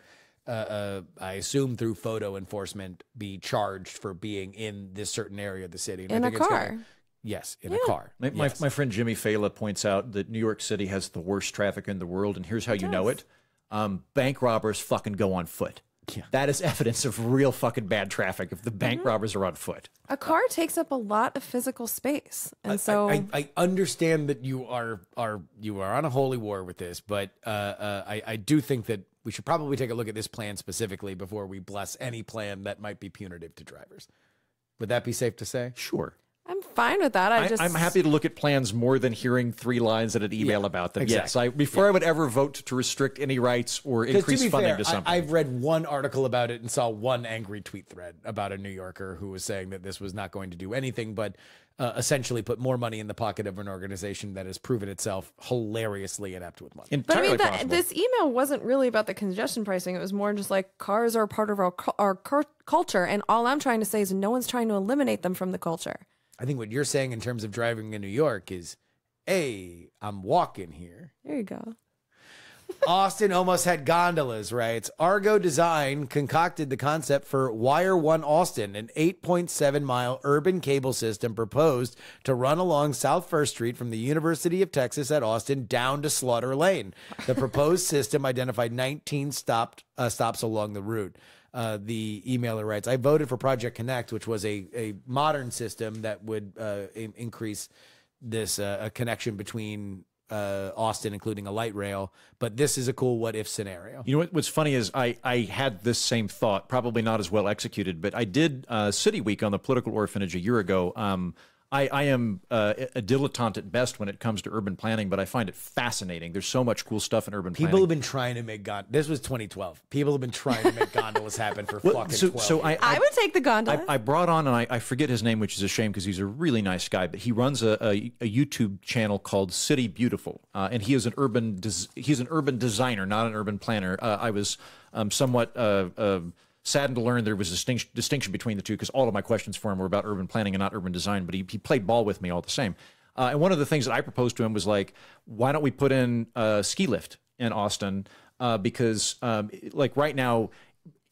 Uh, uh, I assume through photo enforcement, be charged for being in this certain area of the city. And I In a think it's gonna- car. Yes, in a car. My, my, Yes. my friend Jimmy Failla points out that New York City has the worst traffic in the world, and here's how you know it: um, bank robbers fucking go on foot. Yeah. That is evidence of real fucking bad traffic if the bank Mm-hmm. robbers are on foot. A car takes up a lot of physical space, and so I, I understand that you are are you are on a holy war with this, but uh, uh, I I do think that we should probably take a look at this plan specifically before we bless any plan that might be punitive to drivers. Would that be safe to say? Sure. I'm fine with that. I I, just I'm happy to look at plans more than hearing three lines in an email about them. Yes. I, before I would ever vote to restrict any rights or increase to funding fair, to something. I, I've read one article about it and saw one angry tweet thread about a New Yorker who was saying that this was not going to do anything but uh, essentially put more money in the pocket of an organization that has proven itself hilariously inept with money. But I mean, that, this email wasn't really about the congestion pricing. It was more just like cars are part of our our culture, and all I'm trying to say is no one's trying to eliminate them from the culture. I think what you're saying in terms of driving in New York is, hey, I'm walking here. There you go. Austin almost had gondolas, right? Argo Design concocted the concept for Wire One Austin, an 8.7 mile urban cable system proposed to run along South First Street from the University of Texas at Austin down to Slaughter Lane. The proposed system identified 19 stopped uh, stops along the route. Uh, the emailer writes, I voted for Project Connect, which was a, a modern system that would uh, in- increase this uh, connection between uh, Austin, including a light rail. But this is a cool what if scenario. You know what, what's funny is I, I had this same thought, probably not as well executed, but I did uh, City Week on the Political Orphanage a year ago. Um, I, I am uh, a dilettante at best when it comes to urban planning, but I find it fascinating. There's so much cool stuff in urban People planning. have been trying to make gondolas. This was 2012. People have been trying to make gondolas happen for Well, fucking so, 12 so I, years. I, would take the gondola. I, I brought on, and I, I forget his name, which is a shame because he's a really nice guy. But he runs a, a, a YouTube channel called City Beautiful, uh, and he is an urban des- he's an urban designer, not an urban planner. Uh, I was um, somewhat uh, uh, saddened to learn there was a distinction, distinction between the two because all of my questions for him were about urban planning and not urban design. But he, he played ball with me all the same. Uh, and one of the things that I proposed to him was like, why don't we put in a ski lift in Austin? Uh, because um, like right now,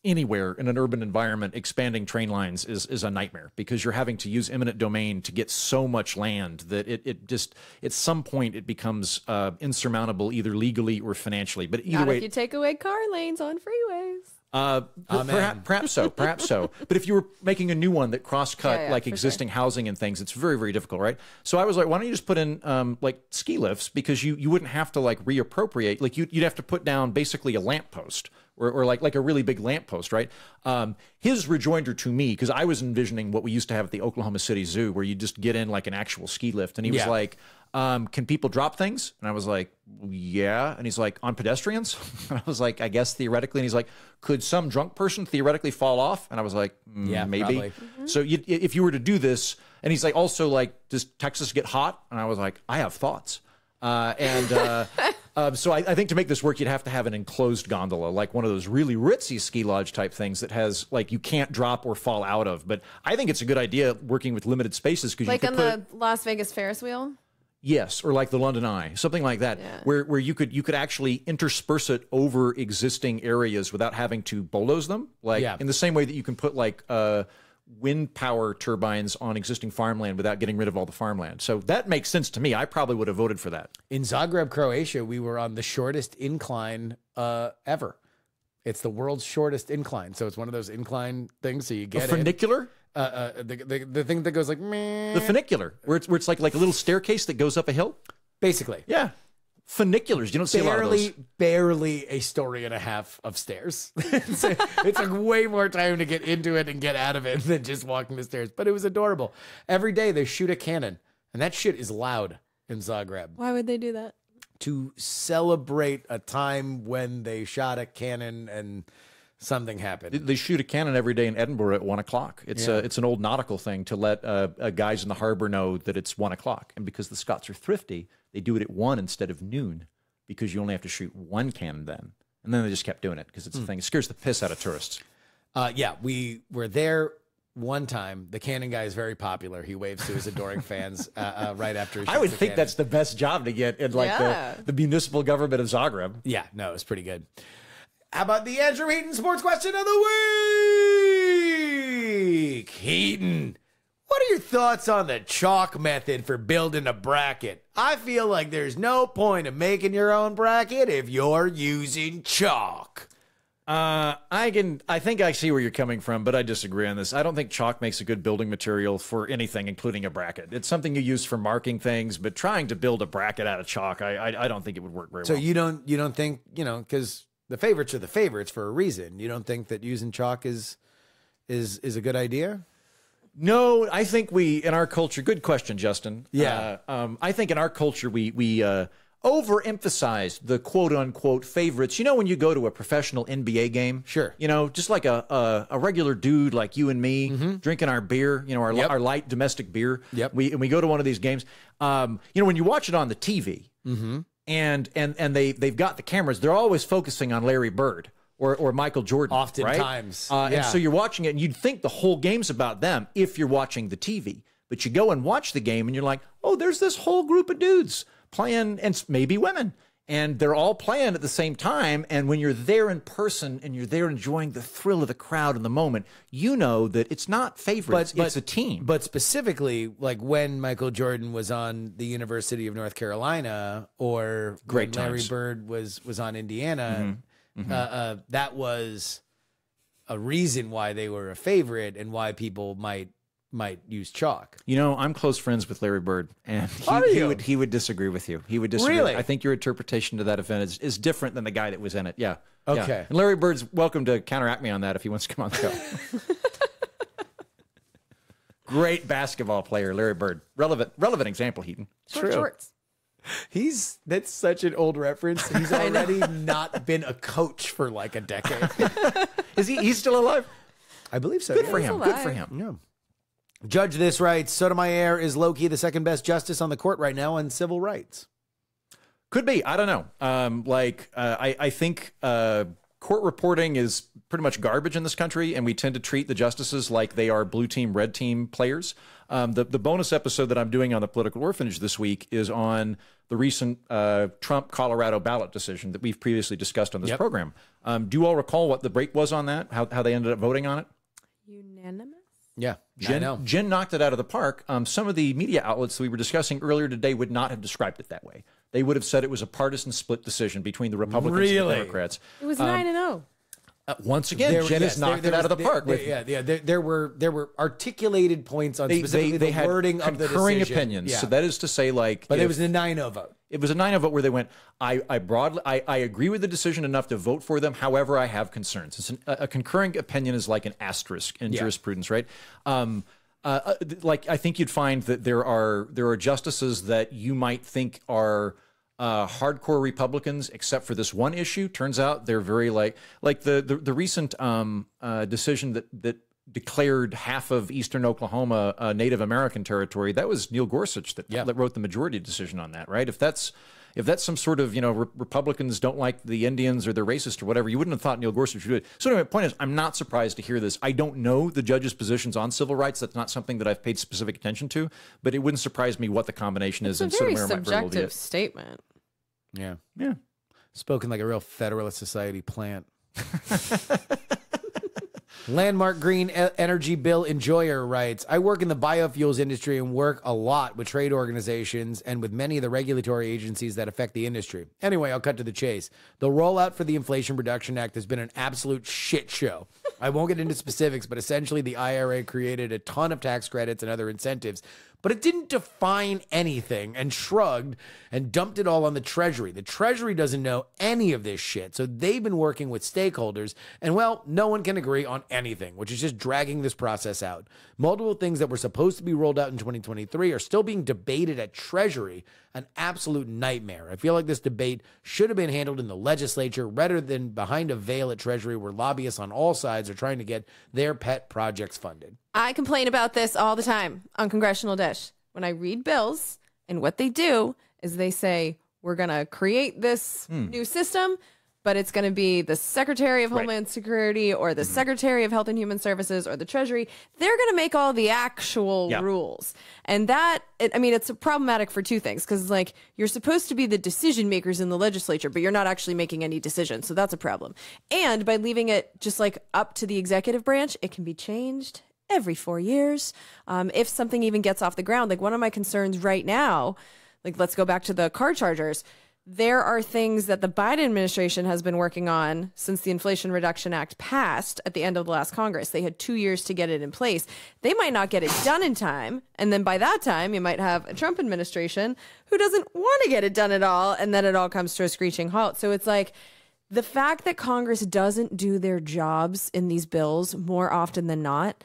anywhere in an urban environment, expanding train lines is is a nightmare because you're having to use eminent domain to get so much land that it, it just at some point it becomes uh, insurmountable either legally or financially. But either Not way, if you take away car lanes on freeways. Uh, perhaps, perhaps so, perhaps so. But if you were making a new one that cross cut Yeah, yeah, like for existing housing and things, it's very, very difficult, right? So I was like, why don't you just put in um, like ski lifts because you you wouldn't have to like reappropriate, like you'd, you'd have to put down basically a lamppost or, or like like a really big lamppost, right? Um, his rejoinder to me because I was envisioning what we used to have at the Oklahoma City Zoo, where you just get in like an actual ski lift, and he was Yeah. like. Um, can people drop things? And I was like, yeah. And he's like, on pedestrians? And I was like, I guess theoretically. And he's like, could some drunk person theoretically fall off? And I was like, mm, Yeah, maybe. probably. So you, if you were to do this, and he's like, also like, does Texas get hot? And I was like, I have thoughts. Uh, and uh, uh, so I, I think to make this work, you'd have to have an enclosed gondola, like one of those really ritzy ski lodge type things that has like you can't drop or fall out of. But I think it's a good idea working with limited spaces because you Like could on put the Las Vegas Ferris wheel. Yes, or like the London Eye, something like that, Yeah. where where you could you could actually intersperse it over existing areas without having to bulldoze them, like Yeah. in the same way that you can put like uh, wind power turbines on existing farmland without getting rid of all the farmland. So that makes sense to me. I probably would have voted for that. In Zagreb, Croatia, we were on the shortest incline uh, ever. It's the world's shortest incline. So it's one of those incline things. So you A get in. funicular, Uh, uh, the, the, the thing that goes like, meh, the funicular, where it's where it's like like a little staircase that goes up a hill. basically. Yeah, funiculars. You don't see a lot of barely, those. barely a story and a half of stairs. it's, it took way more time to get into it and get out of it than just walking the stairs. But it was adorable. Every day they shoot a cannon, and that shit is loud in Zagreb Why would they do that? to celebrate a time when they shot a cannon and something happened. They shoot a cannon every day in Edinburgh at one o'clock. It's a, it's an old nautical thing to let uh, uh, guys in the harbor know that it's one o'clock. And because the Scots are thrifty, they do it at one instead of noon because you only have to shoot one cannon then. And then they just kept doing it because it's a thing. It scares the piss out of tourists. Uh, yeah, we were there one time. The cannon guy is very popular. He waves to his adoring fans uh, uh, right after. He I shoots would the think cannon. that's the best job to get in like Yeah. the, the municipal government of Zagreb. Yeah, no, it's pretty good. How about the Andrew Heaton sports question of the week? Heaton, what are your thoughts on the chalk method for building a bracket? I feel like there's no point of making your own bracket if you're using chalk. Uh, I can. I think I see where you're coming from, but I disagree on this. I don't think chalk makes a good building material for anything, including a bracket. It's something you use for marking things, but trying to build a bracket out of chalk, I I, I don't think it would work very So well. you don't you don't think you know because the favorites are the favorites for a reason. You don't think that using chalk is is is a good idea? No, I think we in our culture. Good question, Justin. Yeah. Uh, um, I think in our culture we we uh, overemphasize the quote unquote favorites. You know, when you go to a professional NBA game, Sure. You know, just like a a, a regular dude like you and me drinking our beer. You know, our. Yep. our light domestic beer. Yep. We and we go to one of these games. Um, you know, when you watch it on the TV, Mm-hmm. And and and they they've got the cameras. They're always focusing on Larry Bird. Or, or Michael Jordan, Oftentimes, right? Uh, yeah. And so you're watching it, and you'd think the whole game's about them if you're watching the TV. But you go and watch the game, and you're like, oh, there's this whole group of dudes playing, and maybe women, and they're all playing at the same time. And when you're there in person and you're there enjoying the thrill of the crowd in the moment, you know that it's not favorites; it's a team. But specifically, like when Michael Jordan was on the University of North Carolina, or Great Larry times. Bird was was on Indiana, Mm-hmm. Uh, uh, that was a reason why they were a favorite and why people might might use chalk. You know, I'm close friends with Larry Bird, and he, he would he would disagree with you. He would disagree. Really? I think your interpretation to that event is, is different than the guy that was in it. Yeah. Yeah. Okay. And Larry Bird's welcome to counteract me on that if he wants to come on the show. Great basketball player, Larry Bird. Relevant relevant example, Heaton. Short True. shorts. He's that's such an old reference. He's already not been a coach for like a decade. Is he he's still alive? I believe so. Good yeah. for him. Good for him. Yeah. Judge this writes Sotomayor is low key the second best justice on the court right now on civil rights. Could be. I don't know. Um, like uh, I, I think uh, court reporting is pretty much garbage in this country, and we tend to treat the justices like they are blue team, red team players. Um, the the bonus episode that I'm doing on the political orphanage this week is on the recent uh, Trump Colorado ballot decision that we've previously discussed on this Yep. program. Um, do you all recall what the break was on that? How how they ended up voting on it? Unanimous. Yeah. I Jen, know. Jen knocked it out of the park. Um, some of the media outlets that we were discussing earlier today would not have described it that way. They would have said it was a partisan split decision between the Republicans and Really? the Democrats. It was nine and oh. Uh, once again, There- Jen yes, has there- knocked there it out of the park. there- with, yeah, yeah. There, were there were articulated points on they, specifically they, they the had wording of the concurring opinions. Yeah. So that is to say, like, but it was a 9-0 vote. it was a nine vote where they went. I, I broadly, I, I agree with the decision enough to vote for them. However, I have concerns. It's an, a, a concurring opinion is like an asterisk in Yeah. jurisprudence, right? Um, uh, uh, like I think you'd find that there are there are justices that you might think are uh, hardcore Republicans, except for this one issue. Turns out they're very like like the the, the recent um, uh, decision that that declared half of eastern Oklahoma uh, Native American territory. That was Neil Gorsuch that, Yeah. that wrote the majority decision on that, right? If that's if that's some sort of you know re- Republicans don't like the Indians or they're racist or whatever, you wouldn't have thought Neil Gorsuch would do it. So anyway, point is, I'm not surprised to hear this. I don't know the judges' positions on civil rights. That's not something that I've paid specific attention to, but it wouldn't surprise me what the combination is. It's a and very Sotomayor might very subjective statement. Yeah. Yeah. Spoken like a real Federalist Society plant. Landmark Green Energy Bill Enjoyer writes I work in the biofuels industry and work a lot with trade organizations and with many of the regulatory agencies that affect the industry. Anyway, I'll cut to the chase. The rollout for the Inflation Reduction Act has been an absolute shit show. I won't get into specifics, but essentially the IRA created a ton of tax credits and other incentives, but it didn't define anything and shrugged and dumped it all on the Treasury. The Treasury doesn't know any of this shit, so they've been working with stakeholders, and well, no one can agree on anything, which is just dragging this process out. Multiple things that were supposed to be rolled out in 2023 are still being debated at Treasury. An absolute nightmare. I feel like this debate should have been handled in the legislature rather than behind a veil at Treasury where lobbyists on all sides are trying to get their pet projects funded. I complain about this all the time on Congressional Dish. When I read bills, and what they do is they say, we're going to create this Hmm. new system, but it's going to be the Secretary of Homeland Security or the Secretary of Health and Human Services or the Treasury. They're going to make all the actual Yeah. rules. And that, it, I mean, it's problematic for two things because, like, you're supposed to be the decision makers in the legislature, but you're not actually making any decisions. So that's a problem. And by leaving it just like up to the executive branch, it can be changed every four years. Um, if something even gets off the ground, like one of my concerns right now, like let's go back to the car chargers. There are things that the Biden administration has been working on since the Inflation Reduction Act passed at the end of the last Congress. They had two years to get it in place. They might not get it done in time. And then by that time, you might have a Trump administration who doesn't want to get it done at all. And then it all comes to a screeching halt. So it's like, the fact that Congress doesn't do their jobs in these bills more often than not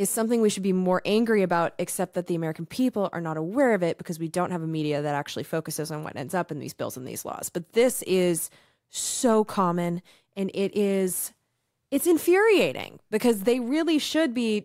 is something we should be more angry about, except that the American people are not aware of it because we don't have a media that actually focuses on what ends up in these bills and these laws. But this is so common and it is it's infuriating because they really should be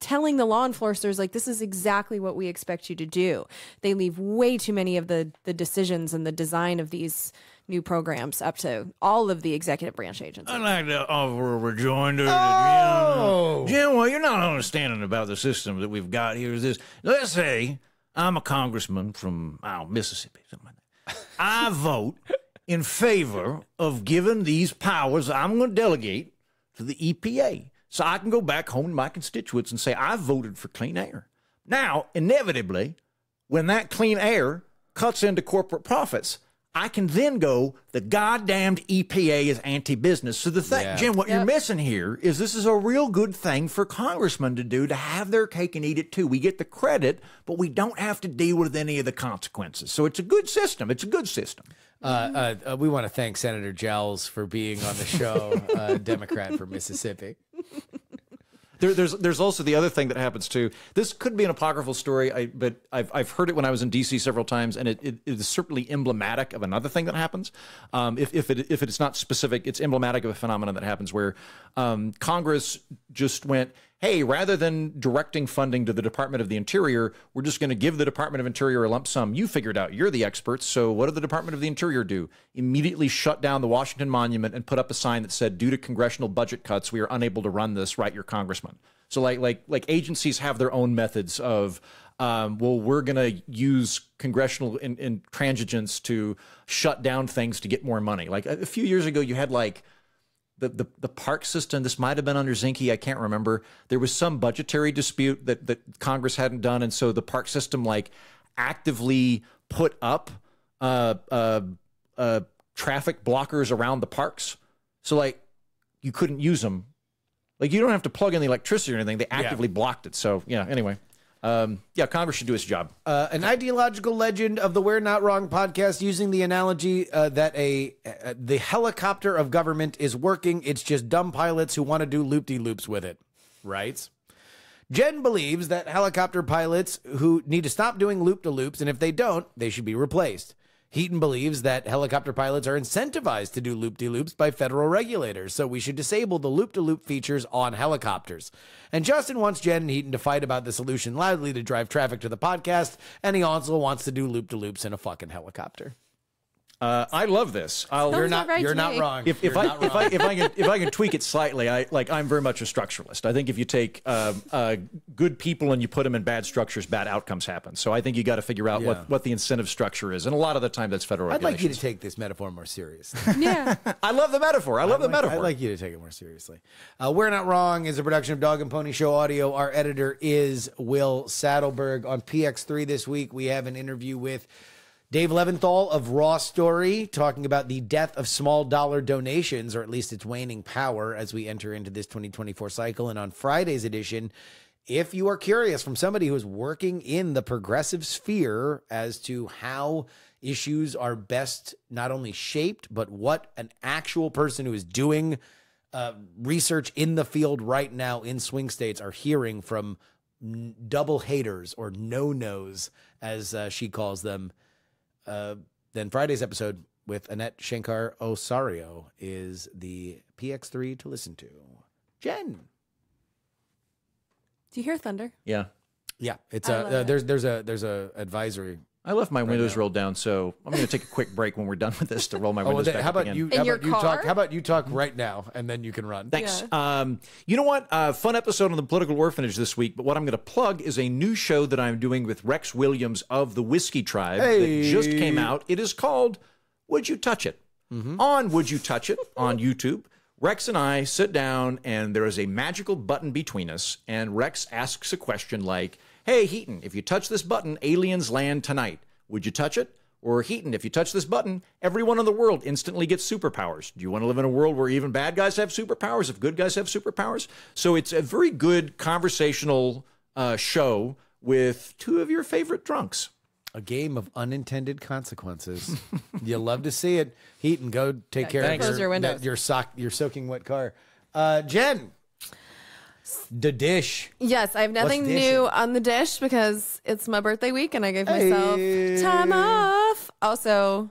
telling the law enforcers like this is exactly what we expect you to do. They leave way too many of the the decisions and the design of these new programs up to all of the executive branch agencies. I'd like to offer a rejoinder Oh. to Jim. Oh. Jim, well, you're not understanding about the system that we've got here. Is this? Let's say I'm a congressman from I don't know, Mississippi, something like that. I vote in favor of giving these powers I'm going to delegate to the EPA, so I can go back home to my constituents and say I voted for clean air. Now, inevitably, when that clean air cuts into corporate profits, I can then go, the goddamned EPA is anti business. So, the thing, Yeah. Jim, what you're missing here is this is a real good thing for congressmen to do to have their cake and eat it too. We get the credit, but we don't have to deal with any of the consequences. So, it's a good system. It's a good system. Uh, uh, uh, we want to thank Senator Gels for being on the show, uh, Democrat from Mississippi. There, there's there's also the other thing that happens too. This could be an apocryphal story, I, but I've, I've heard it when I was in D.C. several times, and it, it, it is certainly emblematic of another thing that happens. Um, if if it if it's not specific, it's emblematic of a phenomenon that happens where um, Congress just went, hey, rather than directing funding to the Department of the Interior, we're just going to give the Department of Interior a lump sum. You figured out, you're the experts. So what did the Department of the Interior do? Immediately shut down the Washington Monument and put up a sign that said, due to congressional budget cuts, we are unable to run this. Write your congressman. So like like like agencies have their own methods of. Um, well, we're going to use congressional in, intransigence to shut down things to get more money. Like a, a few years ago, you had like the, the, the park system, this might have been under Zinke, I can't remember. There was some budgetary dispute that, that Congress hadn't done. And so the park system like actively put up uh, uh, uh, traffic blockers around the parks. So like you couldn't use them. Like you don't have to plug in the electricity or anything. They actively blocked it. So yeah, anyway. Um, yeah, Congress should do its job. Uh, an ideological legend of the We're Not Wrong podcast using the analogy uh, that a uh, the helicopter of government is working. It's just dumb pilots who want to do loop de loops with it. Right? Jen believes that helicopter pilots who need to stop doing loop de loops, and if they don't, they should be replaced. Heaton believes that helicopter pilots are incentivized to do loop de loops by federal regulators, so we should disable the loop de loop features on helicopters. And Justin wants Jen and Heaton to fight about the solution loudly to drive traffic to the podcast, and he also wants to do loop de loops in a fucking helicopter. Uh, I love this. I'll, You're not. right you're not me. wrong. if, if I not if I if I can if I can tweak it slightly, I like I'm very much a structuralist. I think if you take um, uh, good people and you put them in bad structures, bad outcomes happen. So I think you got to figure out Yeah. what what the incentive structure is, and a lot of the time that's federal. I'd like you to take this metaphor more seriously. Yeah. I love the metaphor. I love the I'd like- metaphor. I'd like you to take it more seriously. Uh, We're Not Wrong is a production of Dog and Pony Show Audio. Our editor is Will Saddleberg. On PX3 this week, we have an interview with Dave Leventhal of Raw Story talking about the death of small dollar donations, or at least its waning power as we enter into this 2024 cycle. And on Friday's edition, if you are curious from somebody who's working in the progressive sphere as to how issues are best not only shaped, but what an actual person who is doing uh, research in the field right now in swing states are hearing from double haters or no nos, as uh, she calls them, uh, then Friday's episode with Anat Shenker-Osorio is the PX3 to listen to. Jen. Do you hear thunder? yeah, Yeah, it's I a uh, it. there's there's a there's a advisory. I left my windows rolled down, so I'm going to take a quick break when we're done with this to roll my Oh, well, windows then back how up about again. you? How about you car? talk? How about you talk right now, and then you can run. Thanks. Um, you know what? Uh, fun episode on the political orphanage this week. But what I'm going to plug is a new show that I'm doing with Rex Williams of the Whiskey Tribe Hey. that just came out. It is called "Would You Touch It?" On "Would You Touch It?" on YouTube. Rex and I sit down, and there is a magical button between us. And Rex asks a question like, "Hey, Heaton, if you touch this button, aliens land tonight. Would you touch it?" Or Heaton, if you touch this button, everyone in the world instantly gets superpowers. Do you want to live in a world where even bad guys have superpowers if good guys have superpowers? So it's a very good conversational uh, show with two of your favorite drunks. A game of unintended consequences. you love to see it. Heaton, go take care Thanks. of your, your windows. that- your sock, your soaking wet car. Uh, Jen, The dish. Yes, I have nothing new on the dish because it's my birthday week and I gave myself Hey. time off. Also,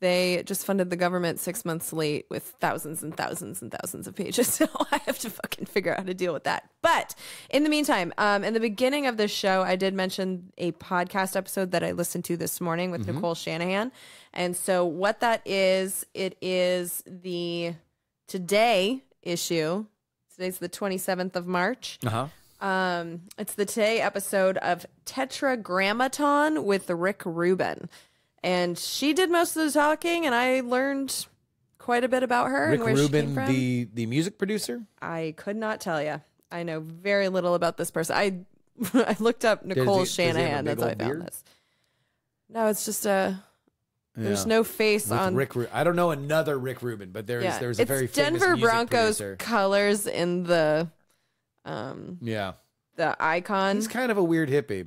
they just funded the government six months late with thousands and thousands and thousands of pages. So I have to fucking figure out how to deal with that. But in the meantime, um, in the beginning of this show, I did mention a podcast episode that I listened to this morning with Nicole Shanahan. And so what that is, it is the today issue. Today's the 27th of March. Uh huh. Um, it's the today episode of Tetragrammaton with Rick Rubin. And she did most of the talking, and I learned quite a bit about her Rick and where she came Rubin, from. the the music producer. I could not tell you. I know very little about this person. I I looked up Nicole he- does he have a Shanahan. big That's how I old found beard? this. No, it's just a. There's no face With on. Rick. Ru- I don't know another Rick Rubin, but there's yeah, there's a it's very famous Denver Broncos producer. colors in the, um, Yeah, the icon. he's kind of a weird hippie.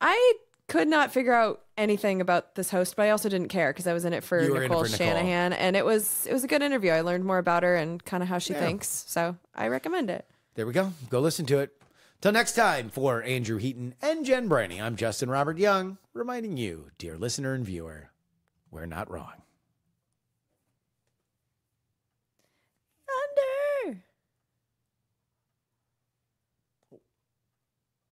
I could not figure out anything about this host, but I also didn't care because I was in it for were in it Nicole for Nicole. Shanahan, and it was it was a good interview. I learned more about her and kind of how she Yeah. thinks, so I recommend it. There we go. Go listen to it. Till next time, for Andrew Heaton and Jen Briney, I'm Justin Robert Young, reminding you, dear listener and viewer, we're not wrong.